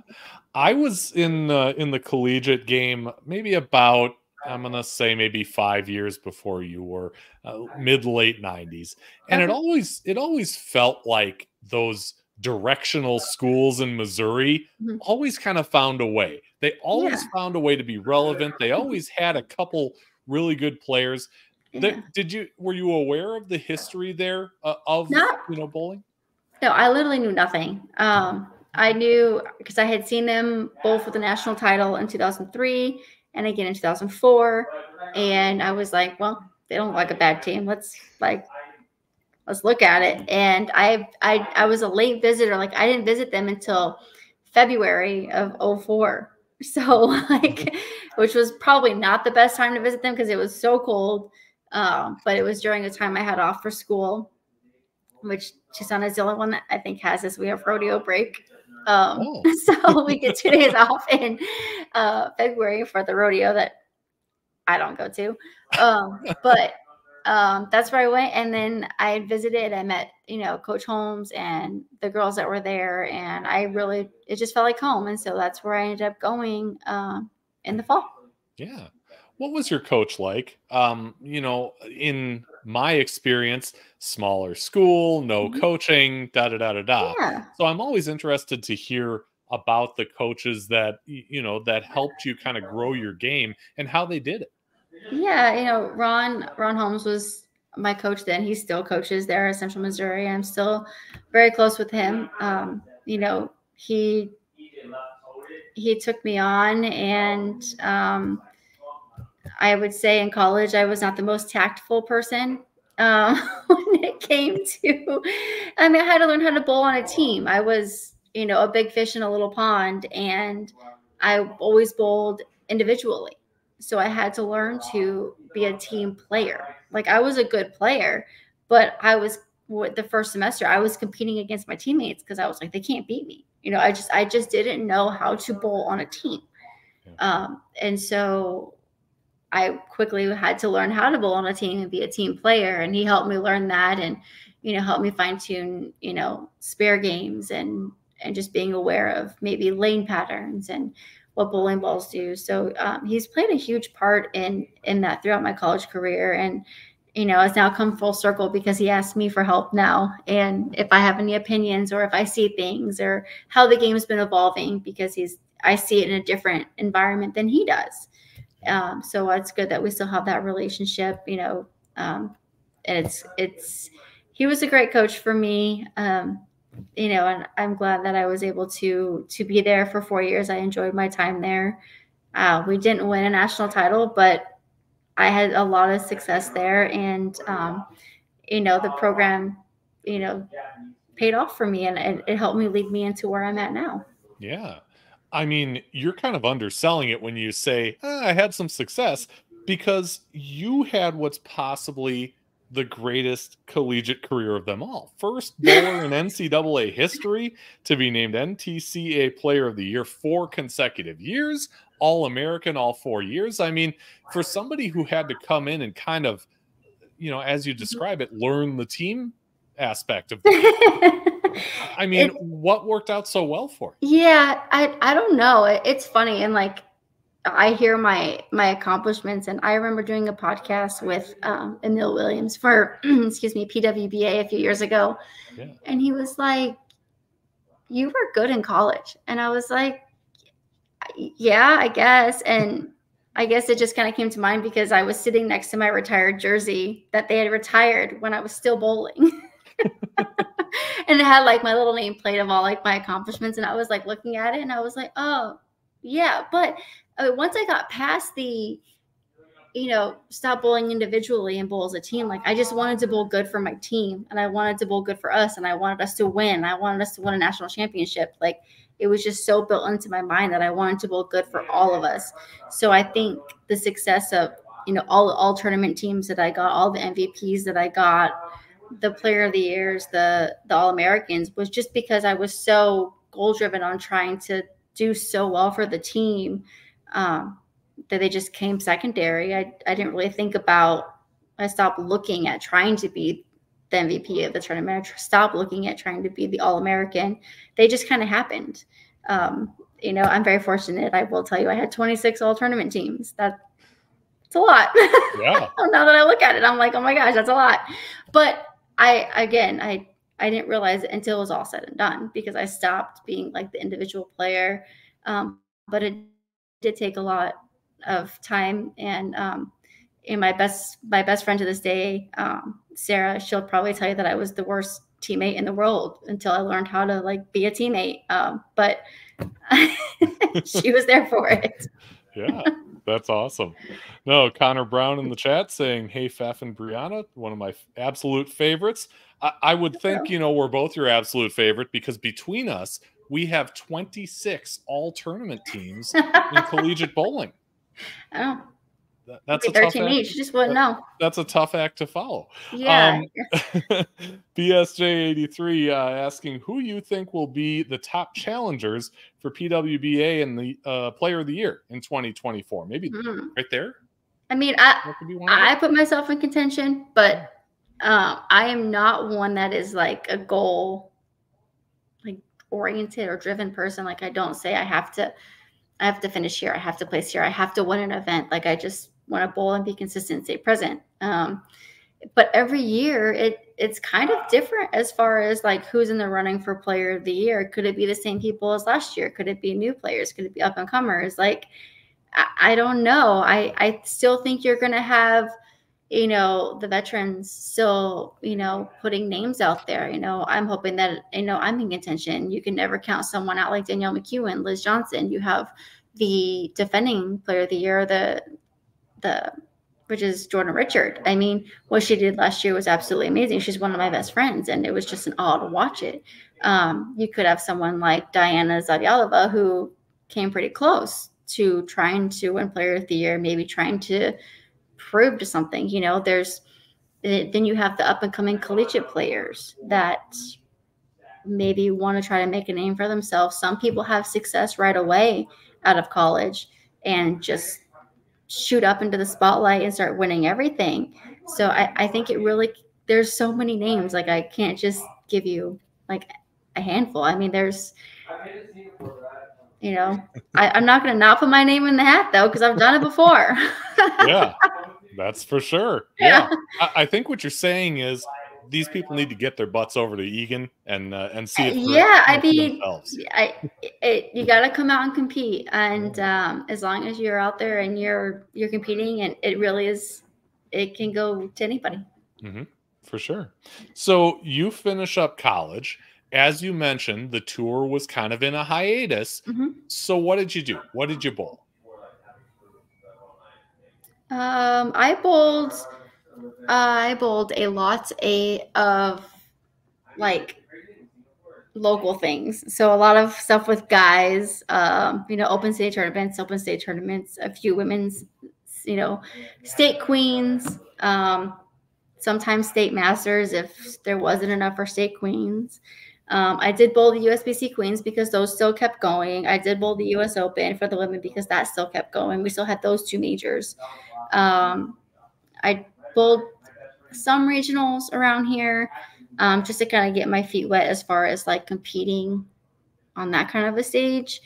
I was in uh, in the collegiate game maybe about I'm gonna say maybe five years before you were uh, mid late '90s, and it always it always felt like those directional schools in Missouri Mhm. always kind of found a way. They always Yeah. found a way to be relevant. They always had a couple really good players. Yeah. Did you were you aware of the history there uh, of Not- you know bowling? No, I literally knew nothing. Um, I knew because I had seen them both with the national title in 2003 and again in 2004, and I was like, well, they don't look like a bad team. Let's like, let's look at it. And I, I, I was a late visitor. Like I didn't visit them until February of 04. [laughs] So like, which was probably not the best time to visit them because it was so cold. Um, but it was during a time I had off for school which Tucson is the only one that I think has this. We have rodeo break. Um, Oh. [laughs] so we get two days [laughs] off in uh, February for the rodeo that I don't go to. Um, but um, that's where I went. And then I visited, I met, you know, Coach Holmes and the girls that were there. And I really, it just felt like home. And so that's where I ended up going um, in the fall. Yeah. What was your coach like? Um, you know, in my experience, smaller school, no Mhm. coaching, da da da da da. Yeah. So I'm always interested to hear about the coaches that you know that helped you kind of grow your game and how they did it. Yeah, you know, Ron Ron Holmes was my coach then. He still coaches there at Central Missouri. I'm still very close with him. Um, you know, he he took me on and um, I would say in college I was not the most tactful person um, [laughs] when it came to I mean I had to learn how to bowl on a team. I was, you know, a big fish in a little pond and I always bowled individually. So I had to learn to be a team player. Like I was a good player, but I was with the first semester I was competing against my teammates because I was like they can't beat me. You know, I just I just didn't know how to bowl on a team. Um, and so I quickly had to learn how to bowl on a team and be a team player. And he helped me learn that and, you know, help me fine tune, you know, spare games and, and just being aware of maybe lane patterns and what bowling balls do. So um, he's played a huge part in, in that throughout my college career. And, you know, it's now come full circle because he asked me for help now. And if I have any opinions or if I see things or how the game's been evolving, because he's, I see it in a different environment than he does. Um, so it's good that we still have that relationship, you know. Um, and it's it's he was a great coach for me, um, you know, and I'm glad that I was able to to be there for four years. I enjoyed my time there. Uh, we didn't win a national title, but I had a lot of success there, and um, you know, the program, you know, paid off for me, and it, it helped me lead me into where I'm at now. Yeah. I mean, you're kind of underselling it when you say, ah, I had some success because you had what's possibly the greatest collegiate career of them all. First [laughs] bowler in NCAA history to be named NTCA Player of the Year four consecutive years, All American all four years. I mean, for somebody who had to come in and kind of, you know, as you describe it, learn the team aspect of [laughs] the [laughs] I mean, it, what worked out so well for you? Yeah, I I don't know. It, it's funny and like I hear my my accomplishments and I remember doing a podcast with um, Emil Williams for [clears throat] excuse me PWBA a few years ago, yeah. and he was like, "You were good in college," and I was like, "Yeah, I guess." And I guess it just kind of came to mind because I was sitting next to my retired jersey that they had retired when I was still bowling. [laughs] [laughs] and it had like my little nameplate of all like my accomplishments and i was like looking at it and i was like oh yeah. But uh, once i got past the you know stop bowling individually and bowl as a team like i just wanted to bowl good for my team and i wanted to bowl good for us and i wanted us to win i wanted us to win a national championship. Like it was just so built into my mind that i wanted to bowl good for all of us. So i think the success of you know all all tournament teams that i got all the mvps that i got the player of the years, the the All Americans, was just because I was so goal driven on trying to do so well for the team um, that they just came secondary. I I didn't really think about. I stopped looking at trying to be the MVP of the tournament. I stopped looking at trying to be the All American. They just kind of happened. Um, you know, I'm very fortunate. I will tell you, I had 26 all tournament teams. That it's a lot. [laughs] Yeah. now that I look at it, I'm like, oh my gosh, that's a lot. But I again, I I didn't realize it until it was all said and done because I stopped being like the individual player. Um, but it did take a lot of time and um, and my best my best friend to this day, um, Sarah, she'll probably tell you that I was the worst teammate in the world until I learned how to like be a teammate. Um, but [laughs] she was there for it. Yeah. That's awesome. No, Connor Brown in the chat saying, "Hey, Fef and Bryanna, one of my absolute favorites." I, I would think you know we're both your absolute favorite because between us, we have 26 all tournament teams in [laughs] collegiate bowling. Oh, that's a 13 tough each. Act. Just wouldn't know. That's a tough act to follow. Yeah. Um, [laughs] BSJ83 uh, asking who you think will be the top challengers for PWBA and the uh, Player of the Year in 2024. Maybe mm. right there. I mean, I I put myself in contention, but uh, I am not one that is like a goal like oriented or driven person. Like I don't say I have to I have to finish here. I have to place here. I have to win an event. Like I just want to bowl and be consistent, stay present. Um, but every year it it's kind of different as far as like who's in the running for player of the year. Could it be the same people as last year? Could it be new players? Could it be up and comers? Like I, I don't know. I I still think you're gonna have you know the veterans still you know putting names out there you know i'm hoping that you know i'm in contention you can never count someone out like danielle mcewan liz johnson you have the defending player of the year the the which is jordan richard i mean what she did last year was absolutely amazing she's one of my best friends and it was just an awe to watch it um, you could have someone like diana zavjalova who came pretty close to trying to win player of the year maybe trying to prove to something. You know, there's eh, then you have the up and coming collegiate players that maybe want to try to make a name for themselves. Some people have success right away out of college and just shoot up into the spotlight and start winning everything. So I, I think it really there's so many names. Like I can't just give you like a handful. I mean, there's you know, I, I'm not gonna not put my name in the hat though, because I've done it before. [laughs] yeah, that's for sure. Yeah. Yeah, I, I think what you're saying is these people need to get their butts over to Eagan and uh, and see it. for- yeah, I mean. I it, you got to come out and compete, and um, as long as you're out there and you're you're competing, and it really is, it can go to anybody. for sure. So you finish up college. As you mentioned, the tour was kind of in a hiatus. Mhm. So what did you do? What did you bowl? Um, I bowled, I bowled a lot a of like local things. So a lot of stuff with guys, um, you know, open state tournaments, open state tournaments, a few women's, you know, state queens, um, sometimes state masters if there wasn't enough for state queens. Um, I did bowl the USBC queens because those still kept going. I did bowl the US Open for the women because that still kept going. We still had those two majors. Um, I bowled some regionals around here um, just to kind of get my feet wet as far as like competing on that kind of a stage.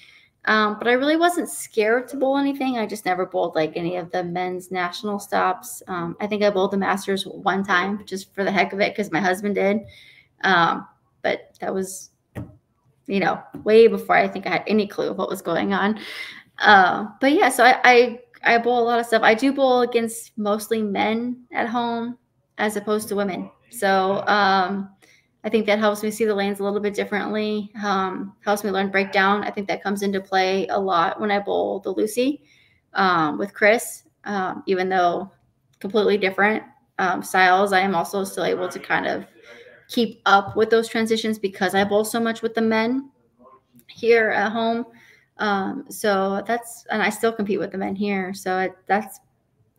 Um, but I really wasn't scared to bowl anything. I just never bowled like any of the men's national stops. Um, I think I bowled the Masters one time just for the heck of it because my husband did. Um, but that was, you know, way before I think I had any clue of what was going on. Uh, but yeah, so I, I I bowl a lot of stuff. I do bowl against mostly men at home as opposed to women. So um, I think that helps me see the lanes a little bit differently. Um, helps me learn breakdown. I think that comes into play a lot when I bowl the Lucy um, with Chris, um, even though completely different um, styles. I am also still able to kind of keep up with those transitions because I bowl so much with the men here at home. Um, so that's and I still compete with the men here. So it, that's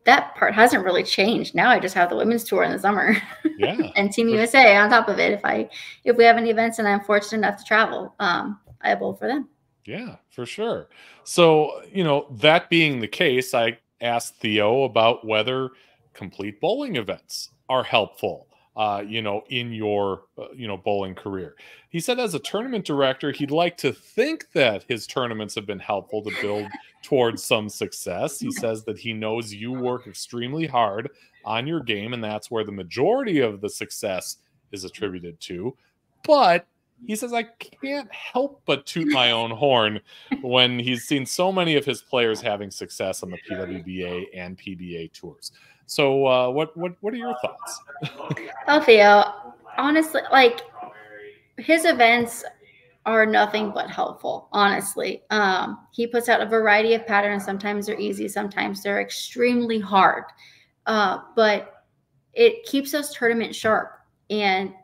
that part hasn't really changed. Now I just have the women's tour in the summer [laughs] Yeah. and Team USA on top of it. If I if we have any events and I'm fortunate enough to travel, um, I bowl for them. Yeah, for sure. So, you know, that being the case, I asked Theo about whether complete bowling events are helpful, uh, you know, in your, uh, you know, bowling career. He said, as a tournament director, he'd like to think that his tournaments have been helpful to build towards some success. He says that he knows you work extremely hard on your game, and that's where the majority of the success is attributed to. But he says, I can't help but toot my own horn when he's seen so many of his players having success on the PWBA and PBA tours. So, uh, what what what are your thoughts? Oh, Theo, honestly, like his events are nothing but helpful. Honestly, um, he puts out a variety of patterns. Sometimes they're easy, sometimes they're extremely hard, uh, but it keeps us tournament sharp. And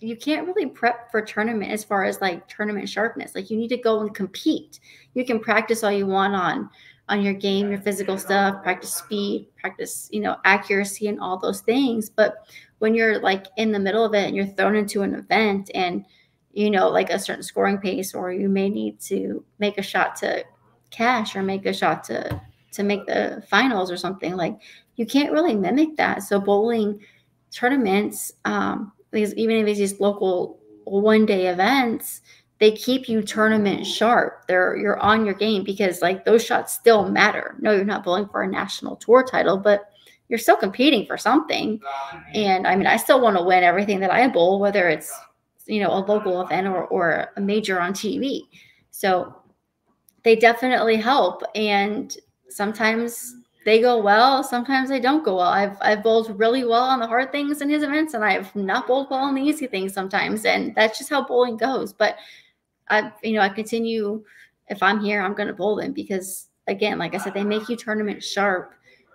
you can't really prep for tournament as far as like tournament sharpness. Like you need to go and compete. You can practice all you want on on your game, your physical stuff, practice speed, practice, you know, accuracy and all those things. But when you're like in the middle of it and you're thrown into an event and you know, like a certain scoring pace, or you may need to make a shot to cash or make a shot to to make the finals or something, like you can't really mimic that. So bowling tournaments, um, because even if it's these local one day events, they keep you tournament sharp. They're you're on your game because like those shots still matter. No, you're not bowling for a national tour title, but you're still competing for something. And I mean, I still want to win everything that I bowl, whether it's you know a local event or or a major on TV. So they definitely help. And sometimes they go well, sometimes they don't go well. I've I've bowled really well on the hard things in his events, and I've not bowled well on the easy things sometimes. And that's just how bowling goes. But I, you know, I continue. If I'm here, I'm going to bowl them because, again, like I said, they make you tournament sharp.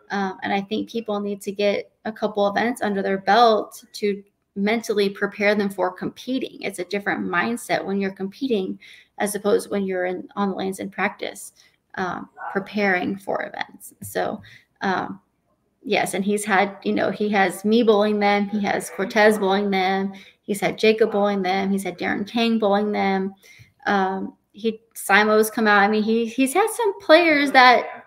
Um, and I think people need to get a couple events under their belt to mentally prepare them for competing. It's a different mindset when you're competing as opposed when you're in on the lanes in practice, um, preparing for events. So, um, yes, and he's had, you know, he has me bowling them, he has Cortez bowling them, he's had Jacob bowling them, he's had Darren Tang bowling them. Um, he Simo's come out. I mean, he he's had some players that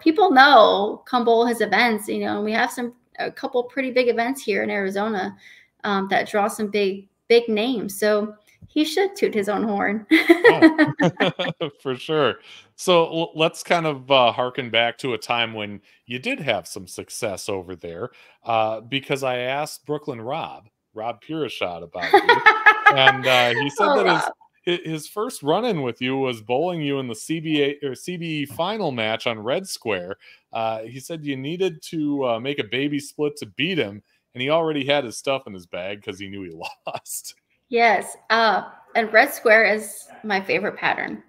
people know come bowl his events, you know, and we have some a couple pretty big events here in Arizona um, that draw some big big names. So he should toot his own horn. Oh, [laughs] for sure. So let's kind of uh, harken back to a time when you did have some success over there, uh, because I asked Brooklyn Rob, Rob Purishot, about you, [laughs] and uh, he said Oh, that his his first run-in with you was bowling you in the CBA or CBE final match on Red Square. Uh, he said you needed to uh, make a baby split to beat him, and he already had his stuff in his bag because he knew he [laughs] lost. Yes. Uh, and red square is my favorite pattern.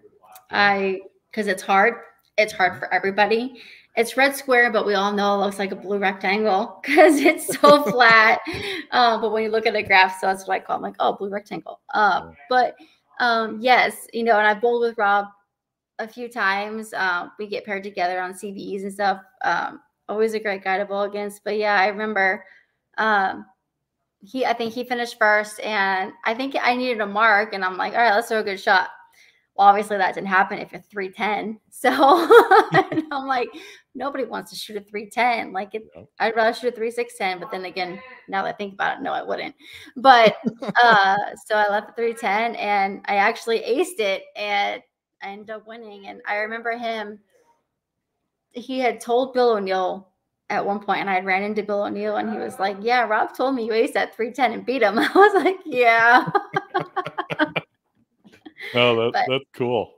I because it's hard. It's hard for everybody. It's red square, but we all know it looks like a blue rectangle [laughs] because it's so [laughs] flat. Uh, but when you look at the graph, so that's what I call. It. I'm like, oh, blue rectangle. Uh, but um, yes, you know, and I've bowled with Rob a few times. Um, we get paired together on CBEs and stuff. Um, always a great guy to bowl against. But yeah, I remember um, he I think he finished first and I think I needed a mark and I'm like, all right, let's throw a good shot. Well, obviously that didn't happen if you're 310. [laughs] So [laughs] I'm like, nobody wants to shoot a 310. Like it. I'd rather shoot a 3610. But then again, now that I think about it, no, I wouldn't. But [laughs] uh so I left the 310 and I actually aced it and I ended up winning. And I remember him, he had told Bill O'Neill at one point, and I had ran into Bill O'Neill, and he was like, "Yeah, Rob told me you aced at 310 and beat him." I was like, "Yeah." Oh, that, But- that's cool.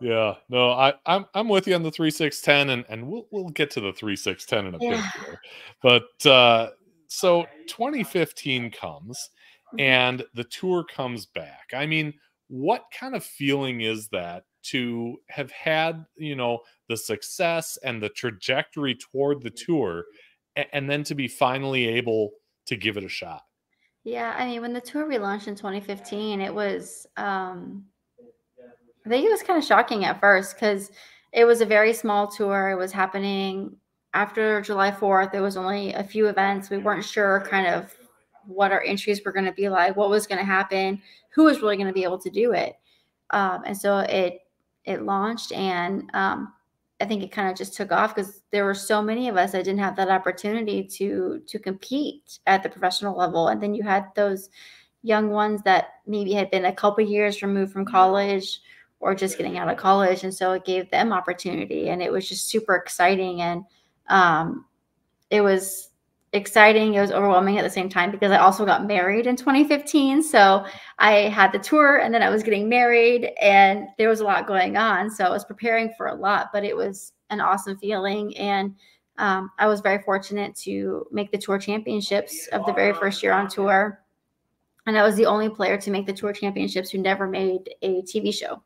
Yeah, no, I, I'm I'm with you on the three six ten, and and we'll we'll get to the three six ten in a bit here. But uh, so 2015 comes, Mhm. and the tour comes back. I mean, what kind of feeling is that to have had you know the success and the trajectory toward the tour, and, and then to be finally able to give it a shot? Yeah, I mean, when the tour relaunched in 2015, it was, um, I think it was kind of shocking at first because it was a very small tour. It was happening after July 4th. There was only a few events. We weren't sure kind of what our entries were going to be like, what was going to happen, who was really going to be able to do it. Um, and so it it launched, and um, I think it kind of just took off because there were so many of us that didn't have that opportunity to to compete at the professional level, and then you had those young ones that maybe had been a couple years removed from college or just getting out of college, and so it gave them opportunity, and it was just super exciting, and um, it was exciting. It was overwhelming at the same time because I also got married in 2015, so I had the tour and then I was getting married and there was a lot going on. So I was preparing for a lot, but it was an awesome feeling. And um, I was very fortunate to make the tour championships of the very first year on tour. And I was the only player to make the tour championships who never made a TV show.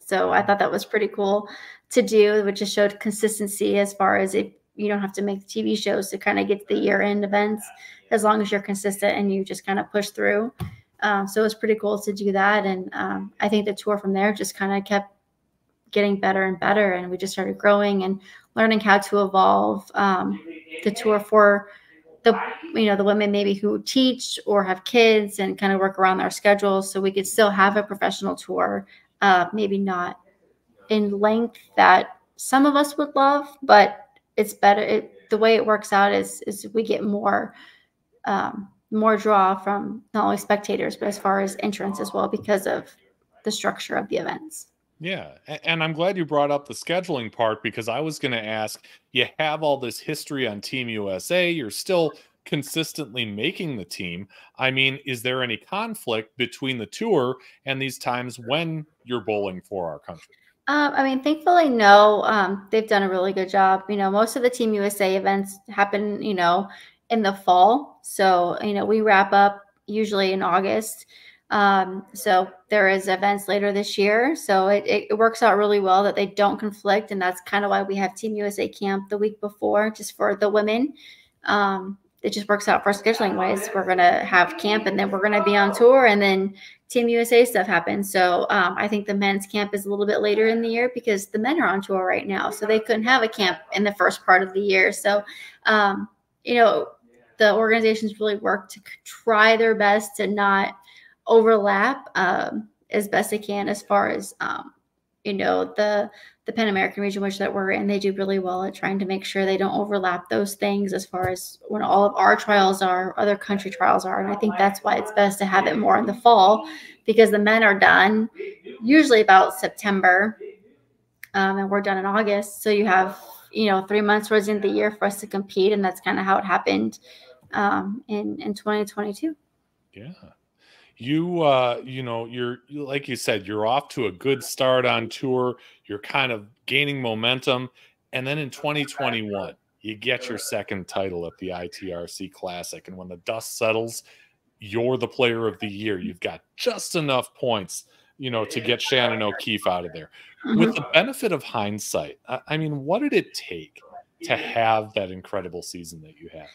So I thought that was pretty cool to do, which just showed consistency as far as if you don't have to make TV shows to kind of get to the year end events as long as you're consistent and you just kind of push through. Um, so it was pretty cool to do that. And um, I think the tour from there just kind of kept getting better and better. And we just started growing and learning how to evolve um, the tour for the, you know, the women maybe who teach or have kids and kind of work around their schedules. So we could still have a professional tour, uh, maybe not in length that some of us would love, but it's better. It, the way it works out is, is we get more, um, more draw from not only spectators but as far as entrance as well because of the structure of the events. Yeah, and I'm glad you brought up the scheduling part because I was going to ask you have all this history on Team USA, you're still consistently making the team. I mean, is there any conflict between the tour and these times when you're bowling for our country? Um, I mean, thankfully, no. Um, they've done a really good job. You know, most of the Team USA events happen, you know, in the fall. So, you know, we wrap up usually in August. Um, so there is events later this year. So it, it, works out really well that they don't conflict. And that's kind of why we have Team USA camp the week before, just for the women. Um, it just works out for scheduling wise. We're going to have camp and then we're going to be on tour and then Team USA stuff happens. So um, I think the men's camp is a little bit later in the year because the men are on tour right now. So they couldn't have a camp in the first part of the year. So, um, you know, the organizations really work to try their best to not overlap um, as best they can as far as, um, you know, the the Pan American region, which that we're in, they do really well at trying to make sure they don't overlap those things as far as when all of our trials are, other country trials are. And I think that's why it's best to have it more in the fall because the men are done usually about September um, and we're done in August. So you have, you know, three months towards the end of the year for us to compete. And that's kind of how it happened um, in, in 2022. Yeah you uh you know you're like you said you're off to a good start on tour you're kind of gaining momentum and then in 2021 you get your second title at the ITRC Classic and when the dust settles you're the player of the year. You've got just enough points you know to get Shannon O'Keefe out of there. With the benefit of hindsight I, I mean what did it take to have that incredible season that you had?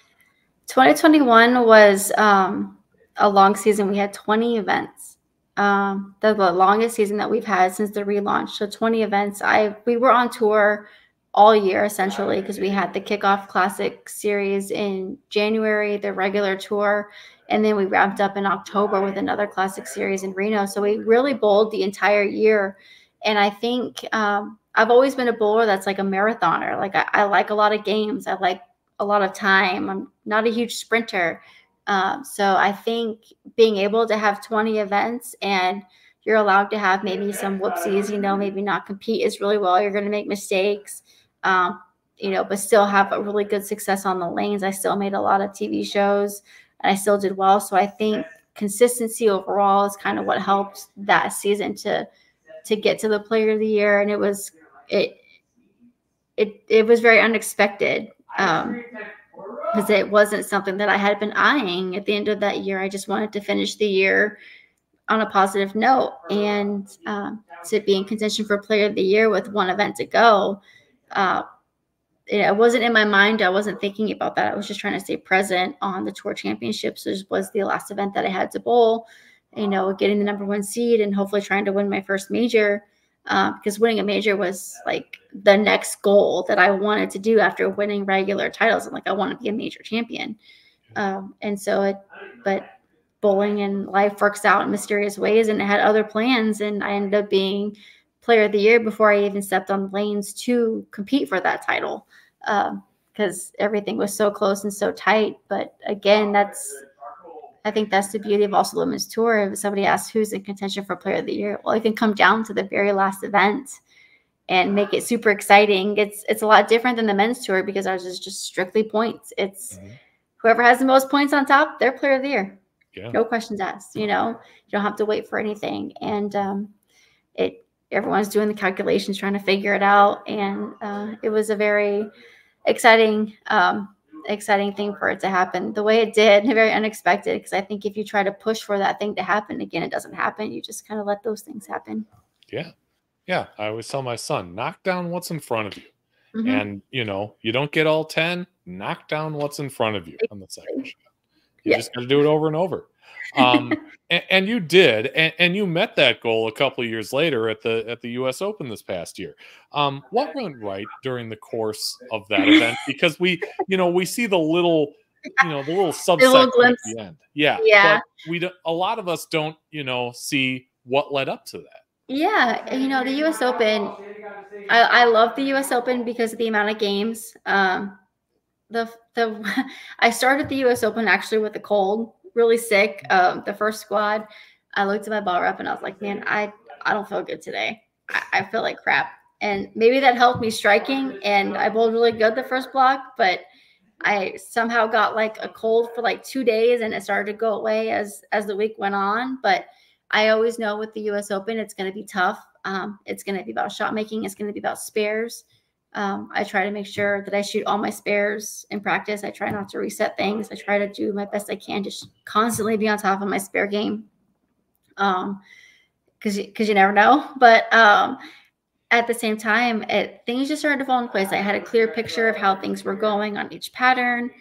2021 was um a long season. We had 20 events. Um, the, the longest season that we've had since the relaunch. So 20 events. I we were on tour all year essentially because we had the kickoff classic series in January, the regular tour, and then we wrapped up in October with another classic series in Reno. So we really bowled the entire year. And I think um, I've always been a bowler that's like a marathoner. Like I, I like a lot of games. I like a lot of time. I'm not a huge sprinter. Um, so I think being able to have 20 events and you're allowed to have maybe some whoopsies, you know, maybe not compete as really well. You're going to make mistakes, um, you know, but still have a really good success on the lanes. I still made a lot of TV shows and I still did well. So I think consistency overall is kind of what helped that season to to get to the player of the year. And it was it it it was very unexpected. Um, because it wasn't something that I had been eyeing at the end of that year. I just wanted to finish the year on a positive note and um, to be in contention for player of the year with one event to go. Uh, it wasn't in my mind. I wasn't thinking about that. I was just trying to stay present on the tour championships, which was the last event that I had to bowl. You know, getting the number one seed and hopefully trying to win my first major uh, because winning a major was like the next goal that I wanted to do after winning regular titles. I'm like, I want to be a major champion. Um, and so it, but bowling and life works out in mysterious ways and it had other plans. And I ended up being player of the year before I even stepped on lanes to compete for that title. because um, everything was so close and so tight. But again, that's I think that's the beauty of also the women's tour. If somebody asks who's in contention for player of the year, well, it can come down to the very last event and make it super exciting. It's it's a lot different than the men's tour because ours is just strictly points. It's mm-hmm. whoever has the most points on top, they're player of the year. Yeah. No questions asked. You know, you don't have to wait for anything. And um, it everyone's doing the calculations, trying to figure it out. And uh, it was a very exciting um, exciting thing for it to happen the way it did, [laughs] very unexpected. Because I think if you try to push for that thing to happen again, it doesn't happen. You just kind of let those things happen. Yeah. Yeah. I always tell my son, knock down what's in front of you. Mm-hmm. And, you know, you don't get all 10, knock down what's in front of you on the second shot. You yeah. just got to do it over and over. Um, and, and, you did, and, and, you met that goal a couple years later at the at the U.S. Open this past year. Um, what went right during the course of that event? [laughs] Because we, you know, we see the little, you know, the little [laughs] subsection at the end. Yeah, yeah. We don't, a lot of us don't, you know, see what led up to that. Yeah, you know, the U.S. Open. I, I love the U.S. Open because of the amount of games. Um, the the [laughs] I started the U.S. Open actually with a cold really sick. Um, the first squad, I looked at my ball rep and I was like, man, I, I don't feel good today. I, I feel like crap. And maybe that helped me striking. And I bowled really good the first block, but I somehow got like a cold for like two days and it started to go away as as the week went on. But I always know with the US Open, it's going to be tough. Um, it's going to be about shot making. It's going to be about spares. Um, I try to make sure that I shoot all my spares in practice. I try not to reset things. I try to do my best I can to constantly be on top of my spare game. Um, because because you never know. But um, at the same time, it, things just started to fall in place. I had a clear picture of how things were going on each pattern.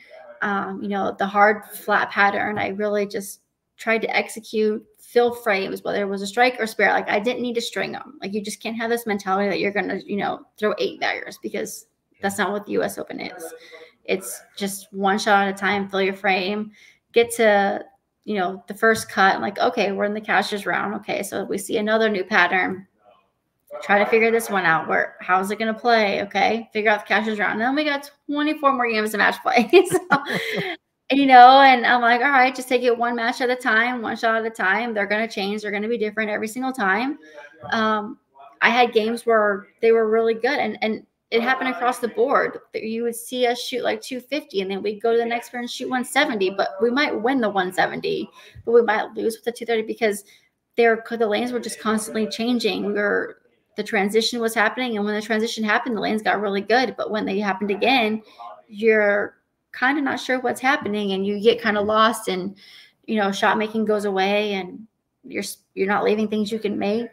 Um, you know, the hard flat pattern. I really just tried to execute fill frames, whether it was a strike or spare. Like I didn't need to string them. Like you just can't have this mentality that you're gonna, you know, throw eight baggers because that's not what the U.S. Open is. It's just one shot at a time. Fill your frame. Get to you know the first cut. Like okay, we're in the cashier's round. Okay, so we see another new pattern. try to figure this one out. Where how's it gonna play? Okay, figure out the catches round. And then we got 24 more games of match play. [laughs] so, you know, and I'm like, all right, just take it one match at a time, one shot at a time. They're gonna change. They're gonna be different every single time. Um, I had games where they were really good, and and it happened across the board. You would see us shoot like 250, and then we'd go to the next round and shoot 170. But we might win the 170, but we might lose with the 230 because there the lanes were just constantly changing. We were the transition was happening, and when the transition happened, the lanes got really good. But when they happened again, you're kind of not sure what's happening, and you get kind of lost, and you know, shot making goes away, and you're you're not leaving things you can make.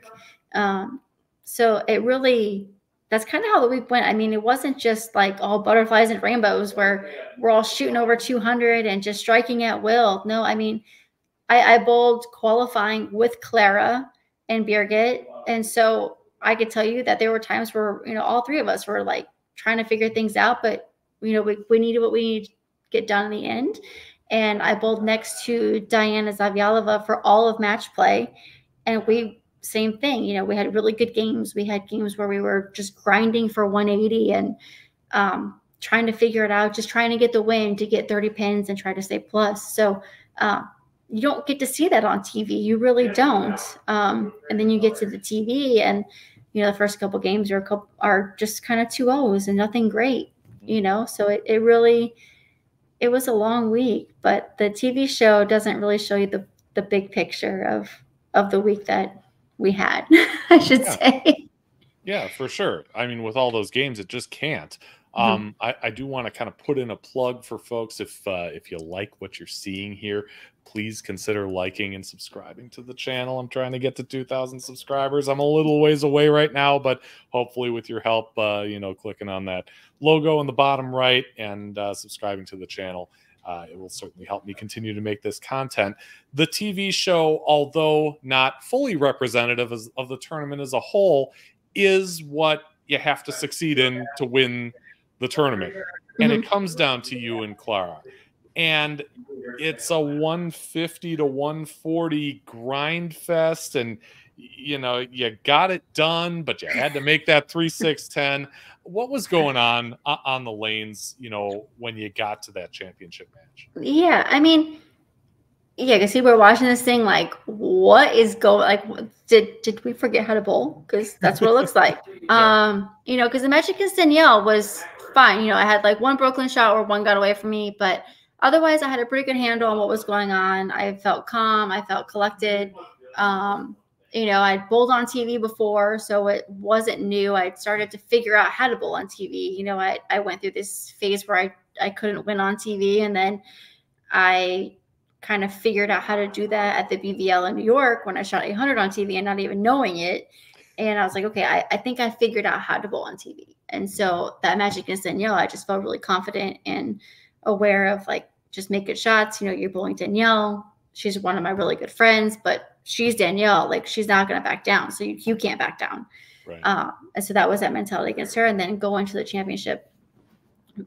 Um, so it really that's kind of how the week went. I mean, it wasn't just like all butterflies and rainbows where we're all shooting over 200 and just striking at will. No, I mean, I, I bowled qualifying with Clara and Birgit. And so I could tell you that there were times where, you know, all three of us were like trying to figure things out, but, you know, we, we needed what we needed to get done in the end. And I bowled next to Diana Zavjalova for all of match play. And we same thing. You know, we had really good games. We had games where we were just grinding for 180 and um, trying to figure it out, just trying to get the win to get 30 pins and try to stay plus. So uh, you don't get to see that on TV. You really don't. Um, and then you get to the TV and you know the first couple games are a couple are just kind of two O's and nothing great. You know, so it, it really it was a long week, but the TV show doesn't really show you the the big picture of of the week that we had, [laughs] I should Yeah. say. Yeah, for sure. I mean, with all those games, it just can't. Mhm. Um, I, I do want to kind of put in a plug for folks. If uh, if you like what you're seeing here, please consider liking and subscribing to the channel. I'm trying to get to 2,000 subscribers. I'm a little ways away right now, but hopefully, with your help, uh, you know, clicking on that logo in the bottom right and uh, subscribing to the channel, uh, it will certainly help me continue to make this content. The TV show, although not fully representative of the tournament as a whole, is what you have to succeed in to win the tournament. And it comes down to you and Clara. And it's a 150 to 140 grind fest. And, you know, you got it done, but you had to make that 3 6 [laughs] 10. What was going on on the lanes, you know, when you got to that championship match? Yeah, I mean, yeah, because see, we're watching this thing like, what is going? Like, did did we forget how to bowl? Because that's what it looks like. [laughs] Um, you know, because the against Danielle was fine. You know, I had like one Brooklyn shot where one got away from me, but otherwise, I had a pretty good handle on what was going on. I felt calm. I felt collected. Um, you know, I'd bowled on TV before, so it wasn't new. I started to figure out how to bowl on TV. You know, I, I went through this phase where I, I couldn't win on TV, and then I kind of figured out how to do that at the BVL in New York when I shot 800 on TV and not even knowing it. And I was like, okay, I, I think I figured out how to bowl on TV. And so that match against Danielle, I just felt really confident and aware of like just make good shots. You know, you're bowling Danielle. She's one of my really good friends, but she's Danielle. Like she's not going to back down. So you, you can't back down. Right. Um, and so that was that mentality against her. And then go to the championship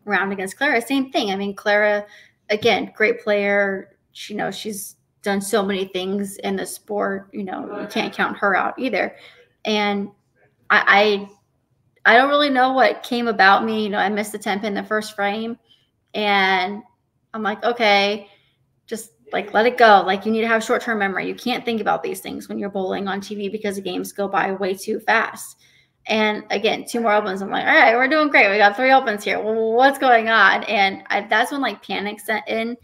round against Clara, same thing. I mean, Clara, again, great player. She, you know, she's done so many things in the sport. You know, you can't count her out either. And I, I, I don't really know what came about me. You know, I missed the temp in the first frame, and I'm like, okay, just like let it go. Like you need to have short term memory. You can't think about these things when you're bowling on TV because the games go by way too fast. And again, two more opens. I'm like, all right, we're doing great. We got three opens here. Well, what's going on? And I, that's when like panic set in.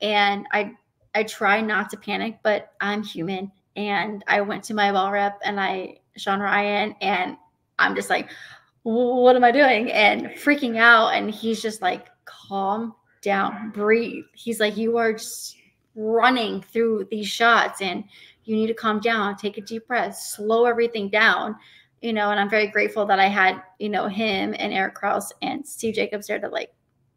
And I I try not to panic, but I'm human. And I went to my ball rep and I Sean Ryan and I'm just like, what am I doing? And freaking out. And he's just like, calm down, breathe. He's like, you are just running through these shots and you need to calm down, take a deep breath, slow everything down. You know, and I'm very grateful that I had, you know, him and Eric Kraus and Steve Jacobs there to like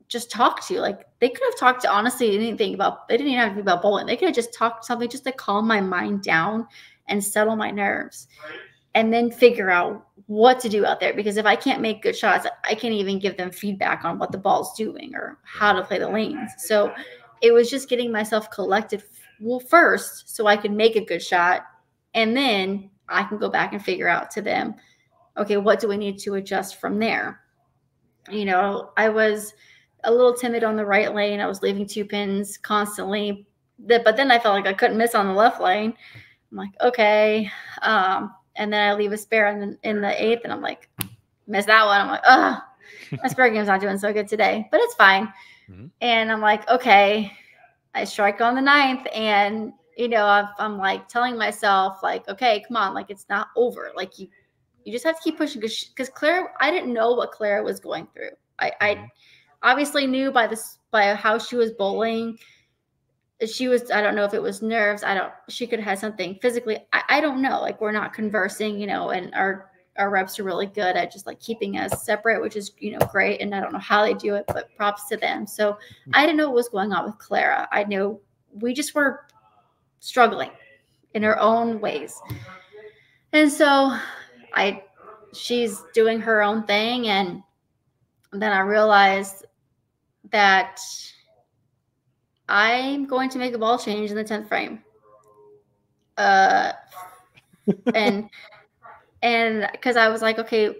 just talk to. you. Like they could have talked to honestly anything about they didn't even have to be about bowling. They could have just talked something just to calm my mind down and settle my nerves. And then figure out what to do out there. Because if I can't make good shots, I can't even give them feedback on what the ball's doing or how to play the lanes. So it was just getting myself collected well first so I could make a good shot. And then I can go back and figure out to them okay, what do we need to adjust from there? You know, I was a little timid on the right lane. I was leaving two pins constantly, but then I felt like I couldn't miss on the left lane. I'm like, okay. Um, and then I leave a spare in the, in the eighth, and I'm like, miss that one. I'm like, oh, my spare game's not doing so good today, but it's fine. Mm-hmm. And I'm like, okay. I strike on the ninth, and you know, i am like telling myself, like, okay, come on, like it's not over. Like you, you just have to keep pushing because because Claire, I didn't know what Claire was going through. I, I mm-hmm. obviously knew by this by how she was bowling she was i don't know if it was nerves i don't she could have had something physically I, I don't know like we're not conversing you know and our our reps are really good at just like keeping us separate which is you know great and i don't know how they do it but props to them. So hmm. i didn't know what was going on with clara. I knew we just were struggling in our own ways. And so i she's doing her own thing and then i realized that I'm going to make a ball change in the 10th frame. Uh, [laughs] and, and because I was like, okay,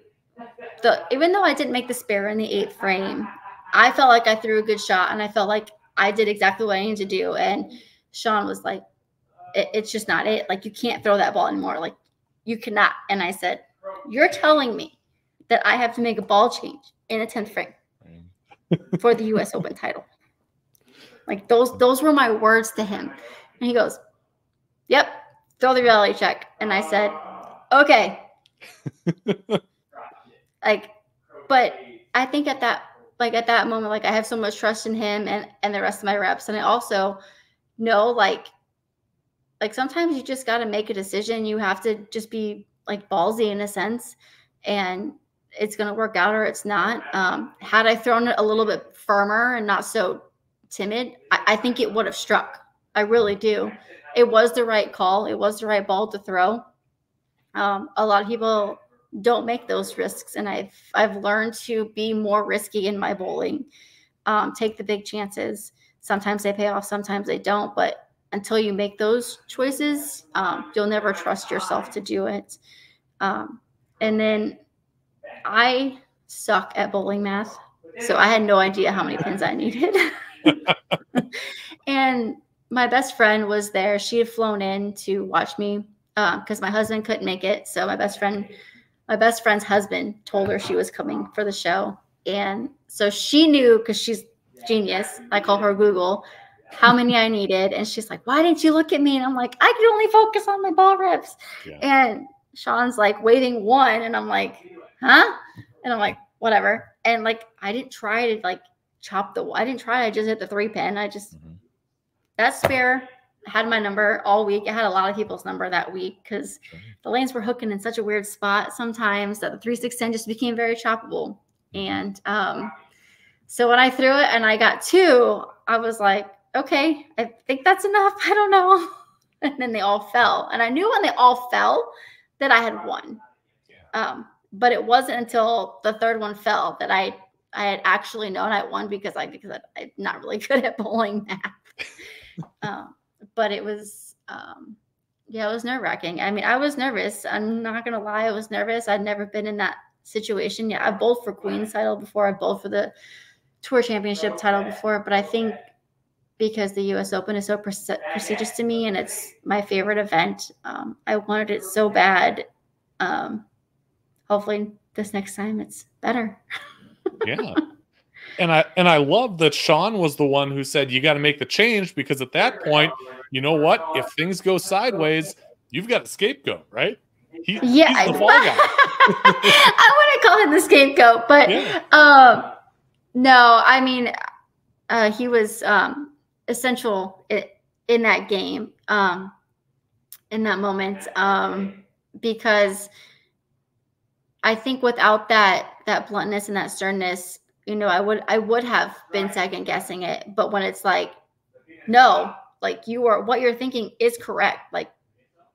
the, even though I didn't make the spare in the eighth frame, I felt like I threw a good shot and I felt like I did exactly what I needed to do. And Sean was like, it, it's just not it. Like, you can't throw that ball anymore. Like, you cannot. And I said, You're telling me that I have to make a ball change in a 10th frame for the US Open title. Like those those were my words to him. And he goes, "Yep, throw the reality check." And I said, "Okay." [laughs] like but I think at that like at that moment like I have so much trust in him and and the rest of my reps and I also know like like sometimes you just got to make a decision. You have to just be like ballsy in a sense and it's going to work out or it's not. Um, had I thrown it a little bit firmer and not so timid, I, I think it would have struck. I really do. It was the right call. It was the right ball to throw. Um, a lot of people don't make those risks, and I've I've learned to be more risky in my bowling. Um, take the big chances. Sometimes they pay off, sometimes they don't. But until you make those choices, um, you'll never trust yourself to do it. Um, and then I suck at bowling math, so I had no idea how many pins I needed. [laughs] [laughs] and my best friend was there. She had flown in to watch me because uh, my husband couldn't make it. So my best friend, my best friend's husband, told her she was coming for the show, and so she knew because she's genius. I call her Google. How many I needed, and she's like, "Why didn't you look at me?" And I'm like, "I could only focus on my ball reps." Yeah. And Sean's like waving one, and I'm like, "Huh?" And I'm like, "Whatever." And like, I didn't try to like chop the. I didn't try. I just hit the three pin. I just mm-hmm. that spare had my number all week. It had a lot of people's number that week because the lanes were hooking in such a weird spot sometimes that the three six ten just became very choppable. Mm-hmm. And um, so when I threw it and I got two, I was like, okay, I think that's enough. [laughs] I don't know. And then they all fell, and I knew when they all fell that I had won. Um, but it wasn't until the third one fell that I I had actually known I won because I because I, am not really [laughs] good at bowling math. [laughs] um, but it was um, yeah, it was nerve wracking. I mean, I was nervous. I'm not gonna lie, I was nervous. I'd never been in that situation. Yeah, I've bowled for Queen's title before. I've bowled for the Tour Championship title before, but I think because the U.S. Open is so pre- prestigious to me and it's my favorite event, um, I wanted it so bad. Um, hopefully, this next time it's better. [laughs] yeah. And I and I love that Sean was the one who said you got to make the change because at that point, you know what? If things go sideways, you've got a scapegoat, right? He, yeah, he's the fall guy. [laughs] I wouldn't call him the scapegoat, but yeah. um, no, I mean, uh, he was um, essential in, in that game, um, in that moment, um, because I think without that that bluntness and that sternness, you know, I would I would have been second guessing it. But when it's like, no, like you are what you're thinking is correct. Like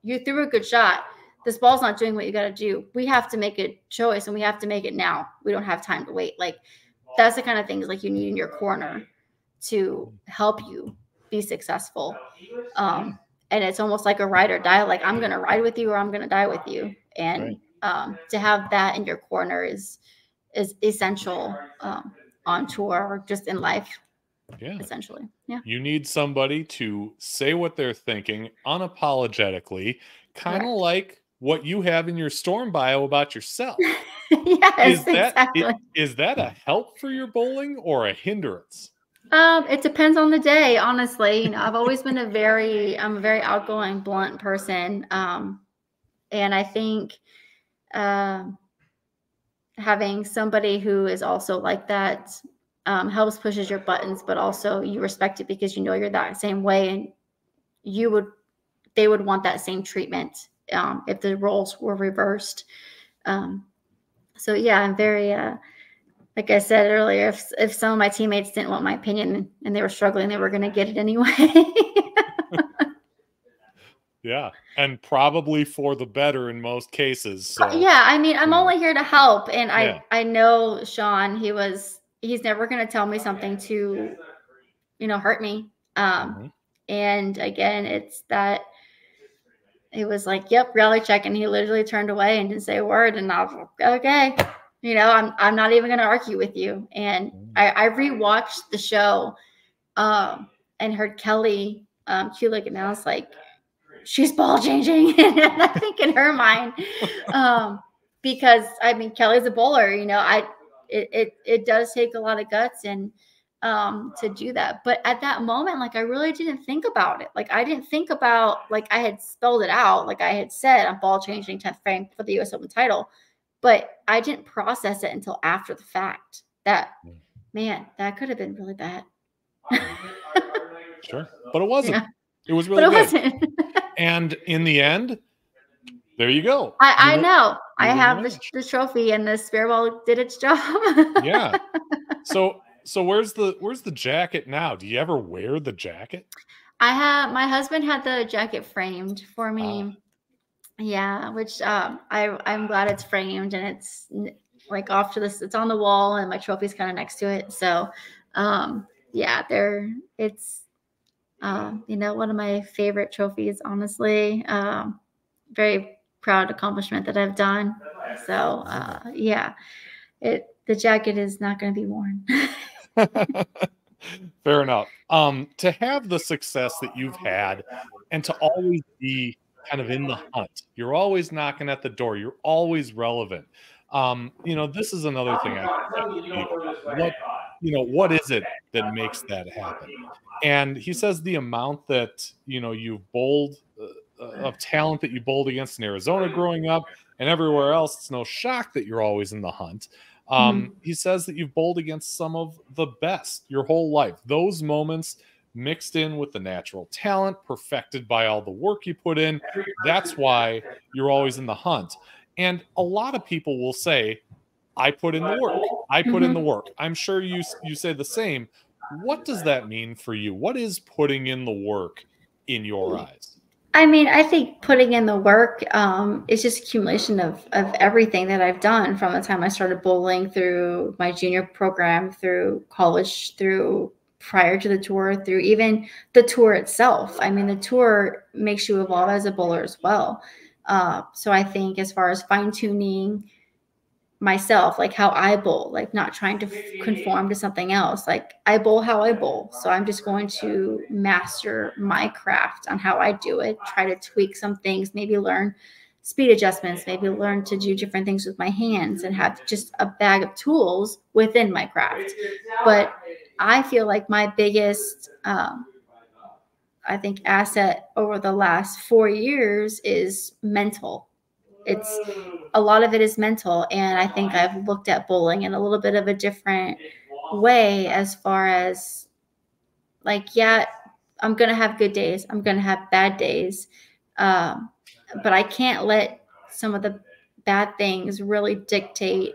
you threw a good shot. This ball's not doing what you got to do. We have to make a choice and we have to make it now. We don't have time to wait. Like that's the kind of things like you need in your corner to help you be successful. Um, and it's almost like a ride or die. Like I'm gonna ride with you or I'm gonna die with you. And right um, to have that in your corner is is essential um, on tour or just in life, Yeah. essentially. Yeah. You need somebody to say what they're thinking unapologetically, kind of like what you have in your storm bio about yourself. [laughs] yes, is that exactly. i- is that a help for your bowling or a hindrance? Um, it depends on the day, honestly. You know, I've always been a very, I'm a very outgoing, blunt person. Um, and I think um having somebody who is also like that um, helps pushes your buttons, but also you respect it because you know you're that same way, and you would, they would want that same treatment um, if the roles were reversed. Um, so yeah, I'm very. Uh, like I said earlier, if if some of my teammates didn't want my opinion and they were struggling, they were going to get it anyway. [laughs] Yeah, and probably for the better in most cases. So. yeah, I mean, I'm Yeah. only here to help, and I Yeah. I know Sean. He was he's never going to tell me something to, you know, hurt me. Um, Mhm. and again, it's that. It was like, yep, reality check, and he literally turned away and didn't say a word, and I was like, okay, you know, I'm I'm not even going to argue with you. And Mm. I, I rewatched the show, um, and heard Kelly um, Kulick announce like, she's ball changing, [laughs] and I think in her mind, [laughs] um, because I mean Kelly's a bowler, you know, I it it it does take a lot of guts and um to do that. But at that moment, like I really didn't think about it. Like I didn't think about like I had spelled it out, like I had said I'm ball changing 10th frame for the US Open title. But I didn't process it until after the fact that man, that could have been really bad. Sure, but it wasn't. Yeah. It was but really it good. wasn't. [laughs] And in the end, there you go. I, I know. I have the, the trophy and the spear ball did its job. Yeah. [laughs] So so where's the where's the jacket now? Do you ever wear the jacket? I have my husband had the jacket framed for me. Ah. Yeah, which um I I'm glad it's framed and it's like off to this it's on the wall and my trophy's kind of next to it. So um yeah, there it's um you know one of my favorite trophies honestly. Um very proud accomplishment that I've done. So uh yeah. It the jacket is not going to be worn. [laughs] Fair enough. Um, to have the success that you've had and to always be kind of in the hunt, you're always knocking at the door, you're always relevant. Um, you know, this is another thing I what you know, what is it that makes that happen? And he says the amount that you know you've bowled uh, of talent that you bowled against in Arizona growing up and everywhere else, it's no shock that you're always in the hunt. Um, He says that you've bowled against some of the best your whole life. Those moments mixed in with the natural talent, perfected by all the work you put in. That's why you're always in the hunt. And a lot of people will say, I put in the work. I put in the work. I'm sure you you say the same. What does that mean for you? What is putting in the work in your eyes? I mean, I think putting in the work um, is just accumulation of of everything that I've done from the time I started bowling through my junior program, through college, through prior to the tour, through even the tour itself. I mean, the tour makes you evolve as a bowler as well. Uh, so I think as far as fine tuning myself, like how I bowl, like not trying to conform to something else. Like I bowl how I bowl. So I'm just going to master my craft on how I do it, try to tweak some things, maybe learn speed adjustments, maybe learn to do different things with my hands and have just a bag of tools within my craft. But I feel like my biggest, um, I think, asset over the last four years is mental. It's a lot of it is mental. And I think I've looked at bowling in a little bit of a different way as far as like, yeah, I'm to have good days, I'm to have bad days. Um, but I can't let some of the bad things really dictate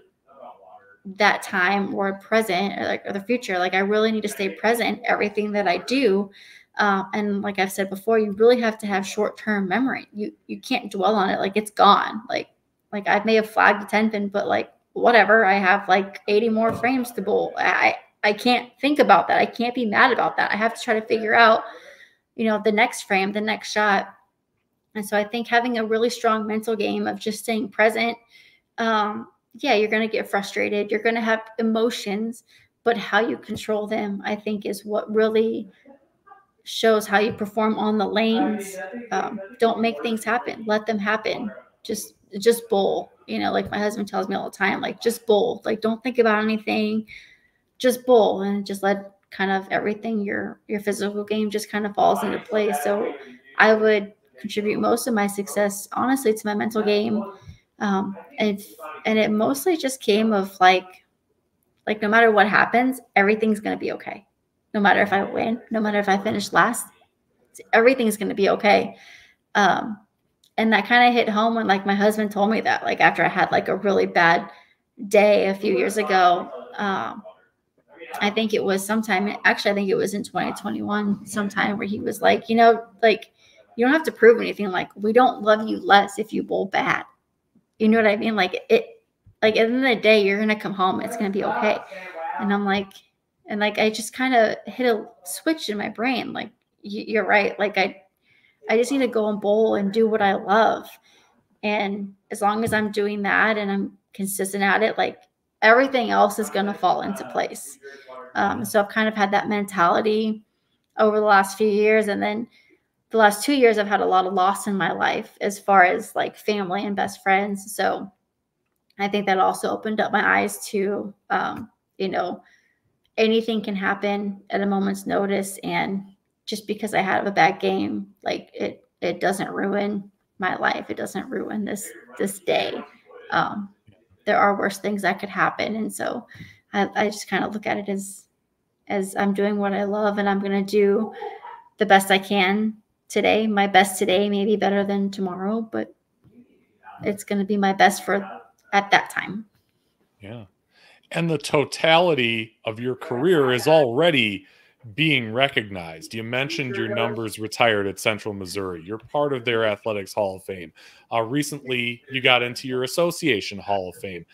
that time or present or like or the future. Like I really need to stay present everything that I do. Uh, and like I've said before, you really have to have short term memory. You you can't dwell on it like it's gone. Like like I may have flagged a ten pin, but like whatever, I have like 80 more frames to bowl. I I can't think about that. I can't be mad about that. I have to try to figure out, you know, the next frame, the next shot. And so I think having a really strong mental game of just staying present, um, yeah, you're going to get frustrated. You're going to have emotions, but how you control them, I think, is what really shows how you perform on the lanes. Um, don't make things happen. Let them happen. Just just bowl. You know, like my husband tells me all the time, like just bowl. Like don't think about anything. Just bowl and just let kind of everything your your physical game just kind of falls into place. So I would contribute most of my success honestly to my mental game. Um, and and it mostly just came of like like no matter what happens, everything's gonna be okay no matter if I win, no matter if I finish last, everything's going to be okay. Um, and that kind of hit home when like my husband told me that, like after I had like a really bad day a few years ago. Um, I think it was sometime, actually, I think it was in 2021, sometime where he was like, you know, like, you don't have to prove anything. Like, we don't love you less if you bowl bad. You know what I mean? Like, it, like, at the end of the day, you're going to come home. It's going to be okay. And I'm like, and like i just kind of hit a switch in my brain like you're right like i i just need to go and bowl and do what i love. And as long as i'm doing that and i'm consistent at it like everything else is going to fall into place. Um, so i've kind of had that mentality over the last few years and then the last two years i've had a lot of loss in my life as far as like family and best friends. So i think that also opened up my eyes to um, you know anything can happen at a moment's notice and just because I have a bad game, like it it doesn't ruin my life. It doesn't ruin this this day. Um, there are worse things that could happen, and so I, I just kind of look at it as as I'm doing what I love, and I'm gonna do the best I can today. My best today may be better than tomorrow, but it's gonna be my best for at that time. Yeah and the totality of your career is already being recognized. You mentioned your numbers retired at Central Missouri. You're part of their Athletics Hall of Fame. Uh, recently, you got into your Association Hall of Fame.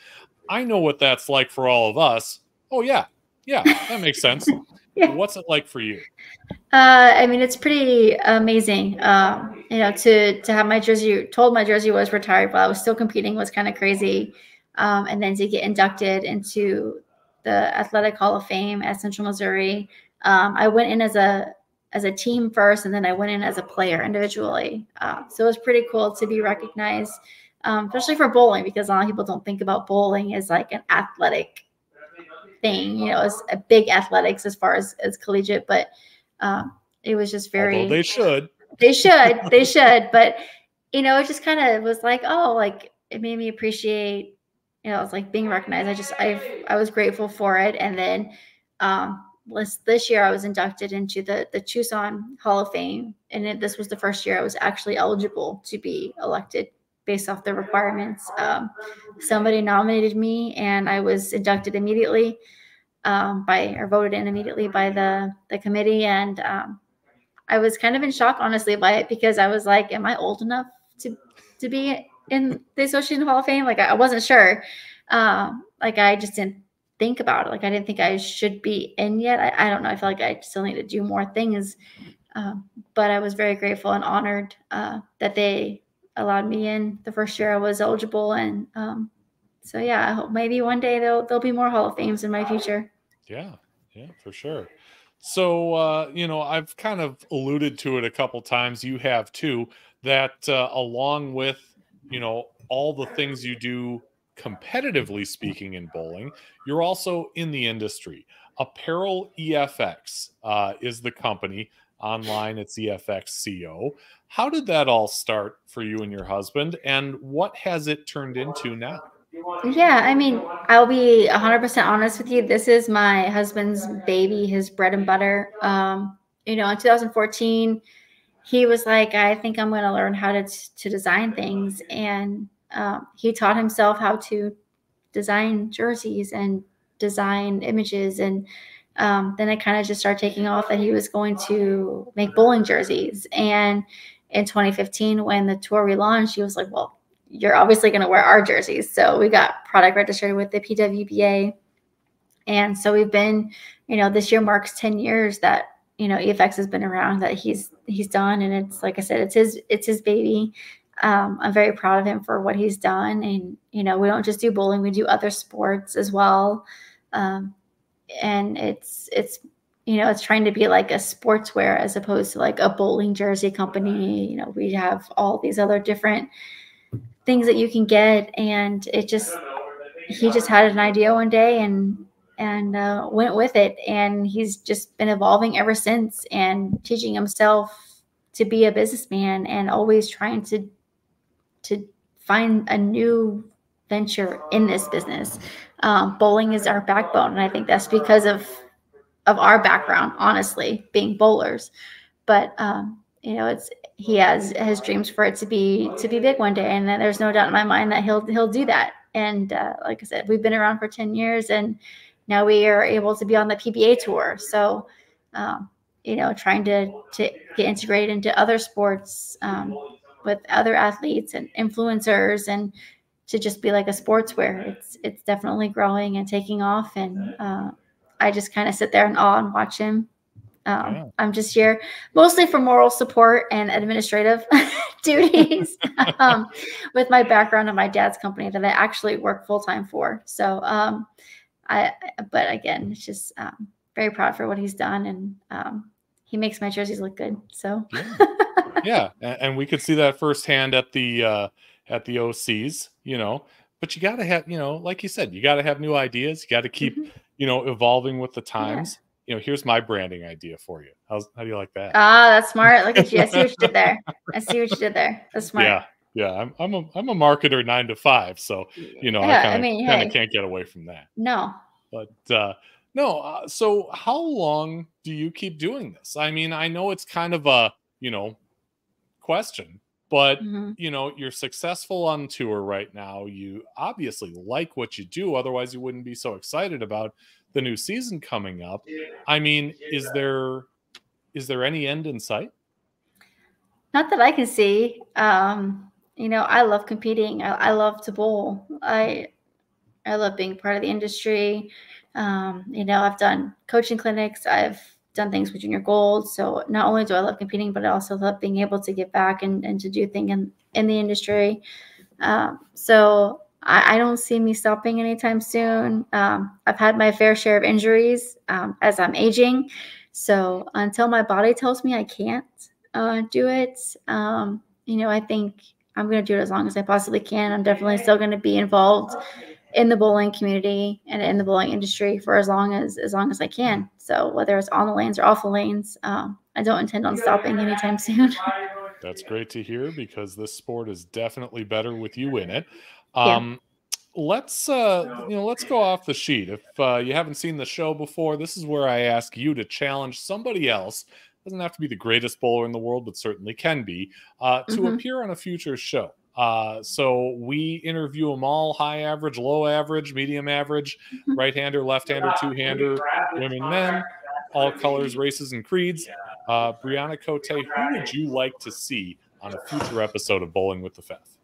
I know what that's like for all of us. Oh, yeah. Yeah, that makes sense. [laughs] yeah. What's it like for you? Uh, I mean, it's pretty amazing. Um, you know, to to have my jersey told my jersey was retired while I was still competing was kind of crazy um, and then to get inducted into the Athletic Hall of Fame at Central Missouri. Um, I went in as a as a team first, and then I went in as a player individually. Uh, so it was pretty cool to be recognized, um, especially for bowling, because a lot of people don't think about bowling as like an athletic thing. You know, it's a big athletics as far as as collegiate, but um, it was just very. Although they should. They should. they should. But you know, it just kind of was like, oh, like it made me appreciate you know, it's like being recognized. I just I I was grateful for it. And then um this this year I was inducted into the the Tucson Hall of Fame, and it, this was the first year I was actually eligible to be elected based off the requirements. Um, somebody nominated me, and I was inducted immediately um, by or voted in immediately by the the committee, and um, I was kind of in shock, honestly, by it because I was like, "Am I old enough to to be in the Association Hall of Fame. Like I wasn't sure. Um, like I just didn't think about it. Like I didn't think I should be in yet. I, I don't know. I feel like I still need to do more things. Um, but I was very grateful and honored uh, that they allowed me in the first year I was eligible. And um, so yeah, I hope maybe one day there'll there'll be more Hall of Fames in my future. Yeah, yeah, for sure. So uh, you know, I've kind of alluded to it a couple times. You have too. That uh, along with you know, all the things you do competitively speaking in bowling, you're also in the industry. Apparel EFX uh, is the company. Online, it's EFX CO. How did that all start for you and your husband, and what has it turned into now? Yeah, I mean, I'll be 100% honest with you. This is my husband's baby, his bread and butter. Um, you know, in 2014, he was like, I think I'm going to learn how to, to design things. And um, he taught himself how to design jerseys and design images. And um, then it kind of just started taking off that he was going to make bowling jerseys. And in 2015, when the tour relaunched, he was like, Well, you're obviously going to wear our jerseys. So we got product registered with the PWBA. And so we've been, you know, this year marks 10 years that you know EFX has been around that he's he's done, and it's like I said, it's his it's his baby. Um, I'm very proud of him for what he's done, and you know we don't just do bowling, we do other sports as well, um, and it's it's you know it's trying to be like a sportswear as opposed to like a bowling jersey company. You know we have all these other different things that you can get, and it just he just had an idea one day and and uh, went with it. And he's just been evolving ever since and teaching himself to be a businessman and always trying to to find a new venture in this business. Um, bowling is our backbone, and I think that's because of of our background, honestly, being bowlers. But um, you know, it's he has his dreams for it to be to be big one day, and there's no doubt in my mind that he'll he'll do that. And uh, like I said, we've been around for ten years, and now we are able to be on the PBA tour. So, um, you know, trying to to get integrated into other sports um, with other athletes and influencers, and to just be like a sportswear. It's it's definitely growing and taking off, and uh, I just kind of sit there in awe and watch him. Um, yeah. I'm just here mostly for moral support and administrative [laughs] duties [laughs] um, with my background in my dad's company that I actually work full time for. So, um, I, but again, it's just um, very proud for what he's done, and um, he makes my jerseys look good. So yeah. [laughs] And, and we could see that firsthand at the uh, at the OCs, you know. But you got to have, you know, like you said, you got to have new ideas. You got to keep, mm-hmm. you know, evolving with the times. Yeah. You know, here's my branding idea for you. How's how do you like that? Ah, that's smart. Look at you. I see what you did there. I see what you did there. That's [laughs] smart. Yeah, yeah. I'm I'm a I'm a marketer nine to five, so you know yeah, I kind of I mean, hey, can't get away from that. No, but uh, no. Uh, so how long do you keep doing this? I mean, I know it's kind of a you know question, but mm-hmm. you know you're successful on tour right now. You obviously like what you do, otherwise you wouldn't be so excited about the new season coming up. I mean, is there is there any end in sight? Not that I can see. Um, you know, I love competing. I, I love to bowl. I I love being part of the industry. Um, you know, I've done coaching clinics. I've done things with junior gold. So not only do I love competing, but I also love being able to give back and, and to do things in, in the industry. Um, so I, I, don't see me stopping anytime soon. Um, I've had my fair share of injuries um, as I'm aging. So until my body tells me I can't uh, do it, um, you know, I think I'm going to do it as long as I possibly can. I'm definitely still going to be involved in the bowling community and in the bowling industry for as long as as long as I can. So whether it's on the lanes or off the lanes, um, I don't intend on stopping anytime soon. [laughs] That's great to hear because this sport is definitely better with you in it. Um, yeah. Let's uh, you know, let's go off the sheet. If uh, you haven't seen the show before, this is where I ask you to challenge somebody else. Doesn't have to be the greatest bowler in the world, but certainly can be uh, to mm-hmm. appear on a future show. Uh, so we interview them all high average, low average, medium average, mm-hmm. right hander, left hander, two hander, women, men, all colors, races, and creeds. Uh, Bryanna Cote, who would you like to see on a future episode of Bowling with the Fef?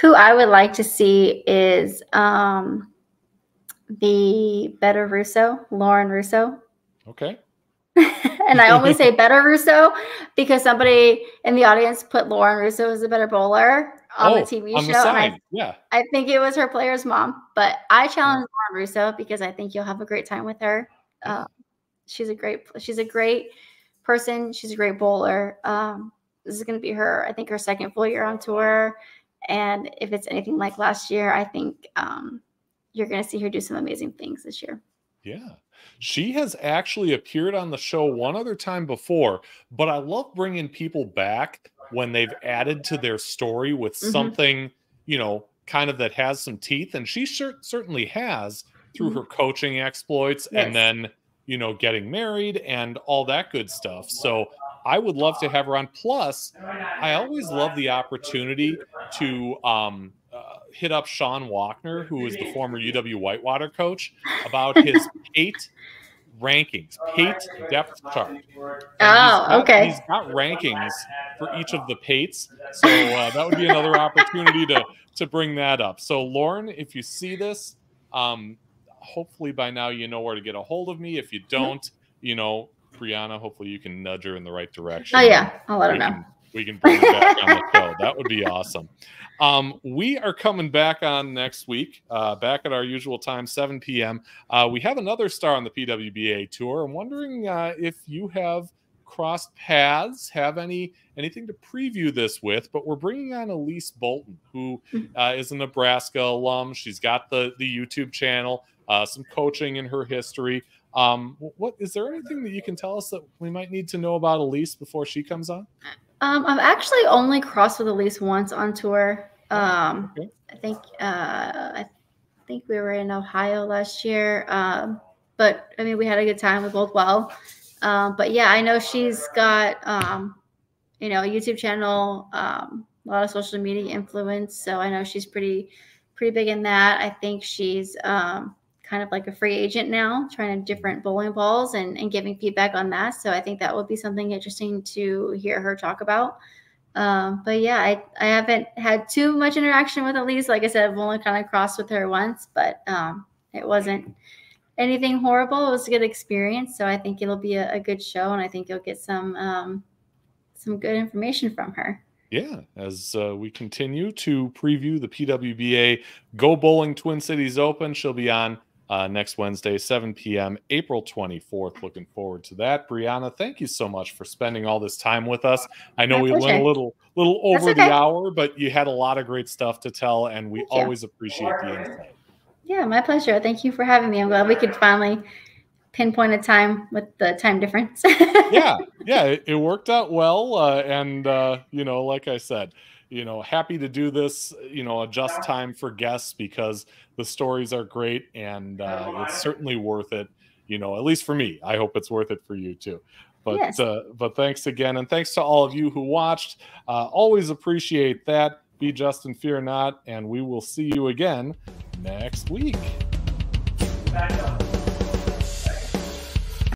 Who I would like to see is um, the Better Russo, Lauren Russo. Okay. [laughs] and I only say better Russo because somebody in the audience put Lauren Russo as a better bowler on oh, the TV on show. The I, yeah. I think it was her player's mom, but I challenge yeah. Lauren Russo because I think you'll have a great time with her. Uh, she's a great, she's a great person. She's a great bowler. Um, this is going to be her, I think, her second full year on tour. And if it's anything like last year, I think um, you're going to see her do some amazing things this year. Yeah. She has actually appeared on the show one other time before, but I love bringing people back when they've added to their story with mm-hmm. something, you know, kind of that has some teeth. And she sure, certainly has through mm-hmm. her coaching exploits yes. and then, you know, getting married and all that good stuff. So I would love to have her on. Plus, I always love the opportunity to um, hit up Sean Walkner, who is the former [laughs] UW Whitewater coach, about his Pate rankings, Pate depth chart. And oh, got, okay. He's got rankings for each of the Pates, so uh, that would be another opportunity to to bring that up. So, Lauren, if you see this, um, hopefully by now you know where to get a hold of me. If you don't, you know, Bryanna. Hopefully, you can nudge her in the right direction. Oh yeah, I'll let her know. Can, we can bring her back on the show. That would be awesome. Um, we are coming back on next week, uh, back at our usual time, 7 p.m. Uh, we have another star on the PWBA tour. I'm wondering uh, if you have crossed paths, have any anything to preview this with. But we're bringing on Elise Bolton, who uh, is a Nebraska alum. She's got the the YouTube channel, uh, some coaching in her history. Um, what is there anything that you can tell us that we might need to know about Elise before she comes on? Um, I've actually only crossed with Elise once on tour. Um, Okay. I think uh, I think we were in Ohio last year. Um, but I mean, we had a good time. We both well. Um, but yeah, I know she's got um, you know a YouTube channel, um, a lot of social media influence. So I know she's pretty pretty big in that. I think she's um, kind of like a free agent now, trying different bowling balls and, and giving feedback on that. So I think that would be something interesting to hear her talk about. Um, but yeah, I, I haven't had too much interaction with Elise. Like I said, I've only kind of crossed with her once, but um, it wasn't anything horrible. It was a good experience. So I think it'll be a, a good show, and I think you'll get some um, some good information from her. Yeah, as uh, we continue to preview the PWBA Go Bowling Twin Cities Open, she'll be on uh, next Wednesday, 7 p.m., April 24th. Looking forward to that. Bryanna, thank you so much for spending all this time with us. I know My we went a little little over the hour, but you had a lot of great stuff to tell, and we Thank you. always appreciate the insight. Yeah, my pleasure. Thank you for having me. I'm glad we could finally pinpoint a time with the time difference. [laughs] yeah, yeah, it, it worked out well, uh, and uh, you know, like I said, you know, happy to do this. You know, a adjust time for guests because the stories are great, and uh, it's certainly worth it. You know, at least for me. I hope it's worth it for you too. But Yes. uh, but thanks again, and thanks to all of you who watched. Uh, always appreciate that. Be Justin, fear not, and we will see you again next week. Back up.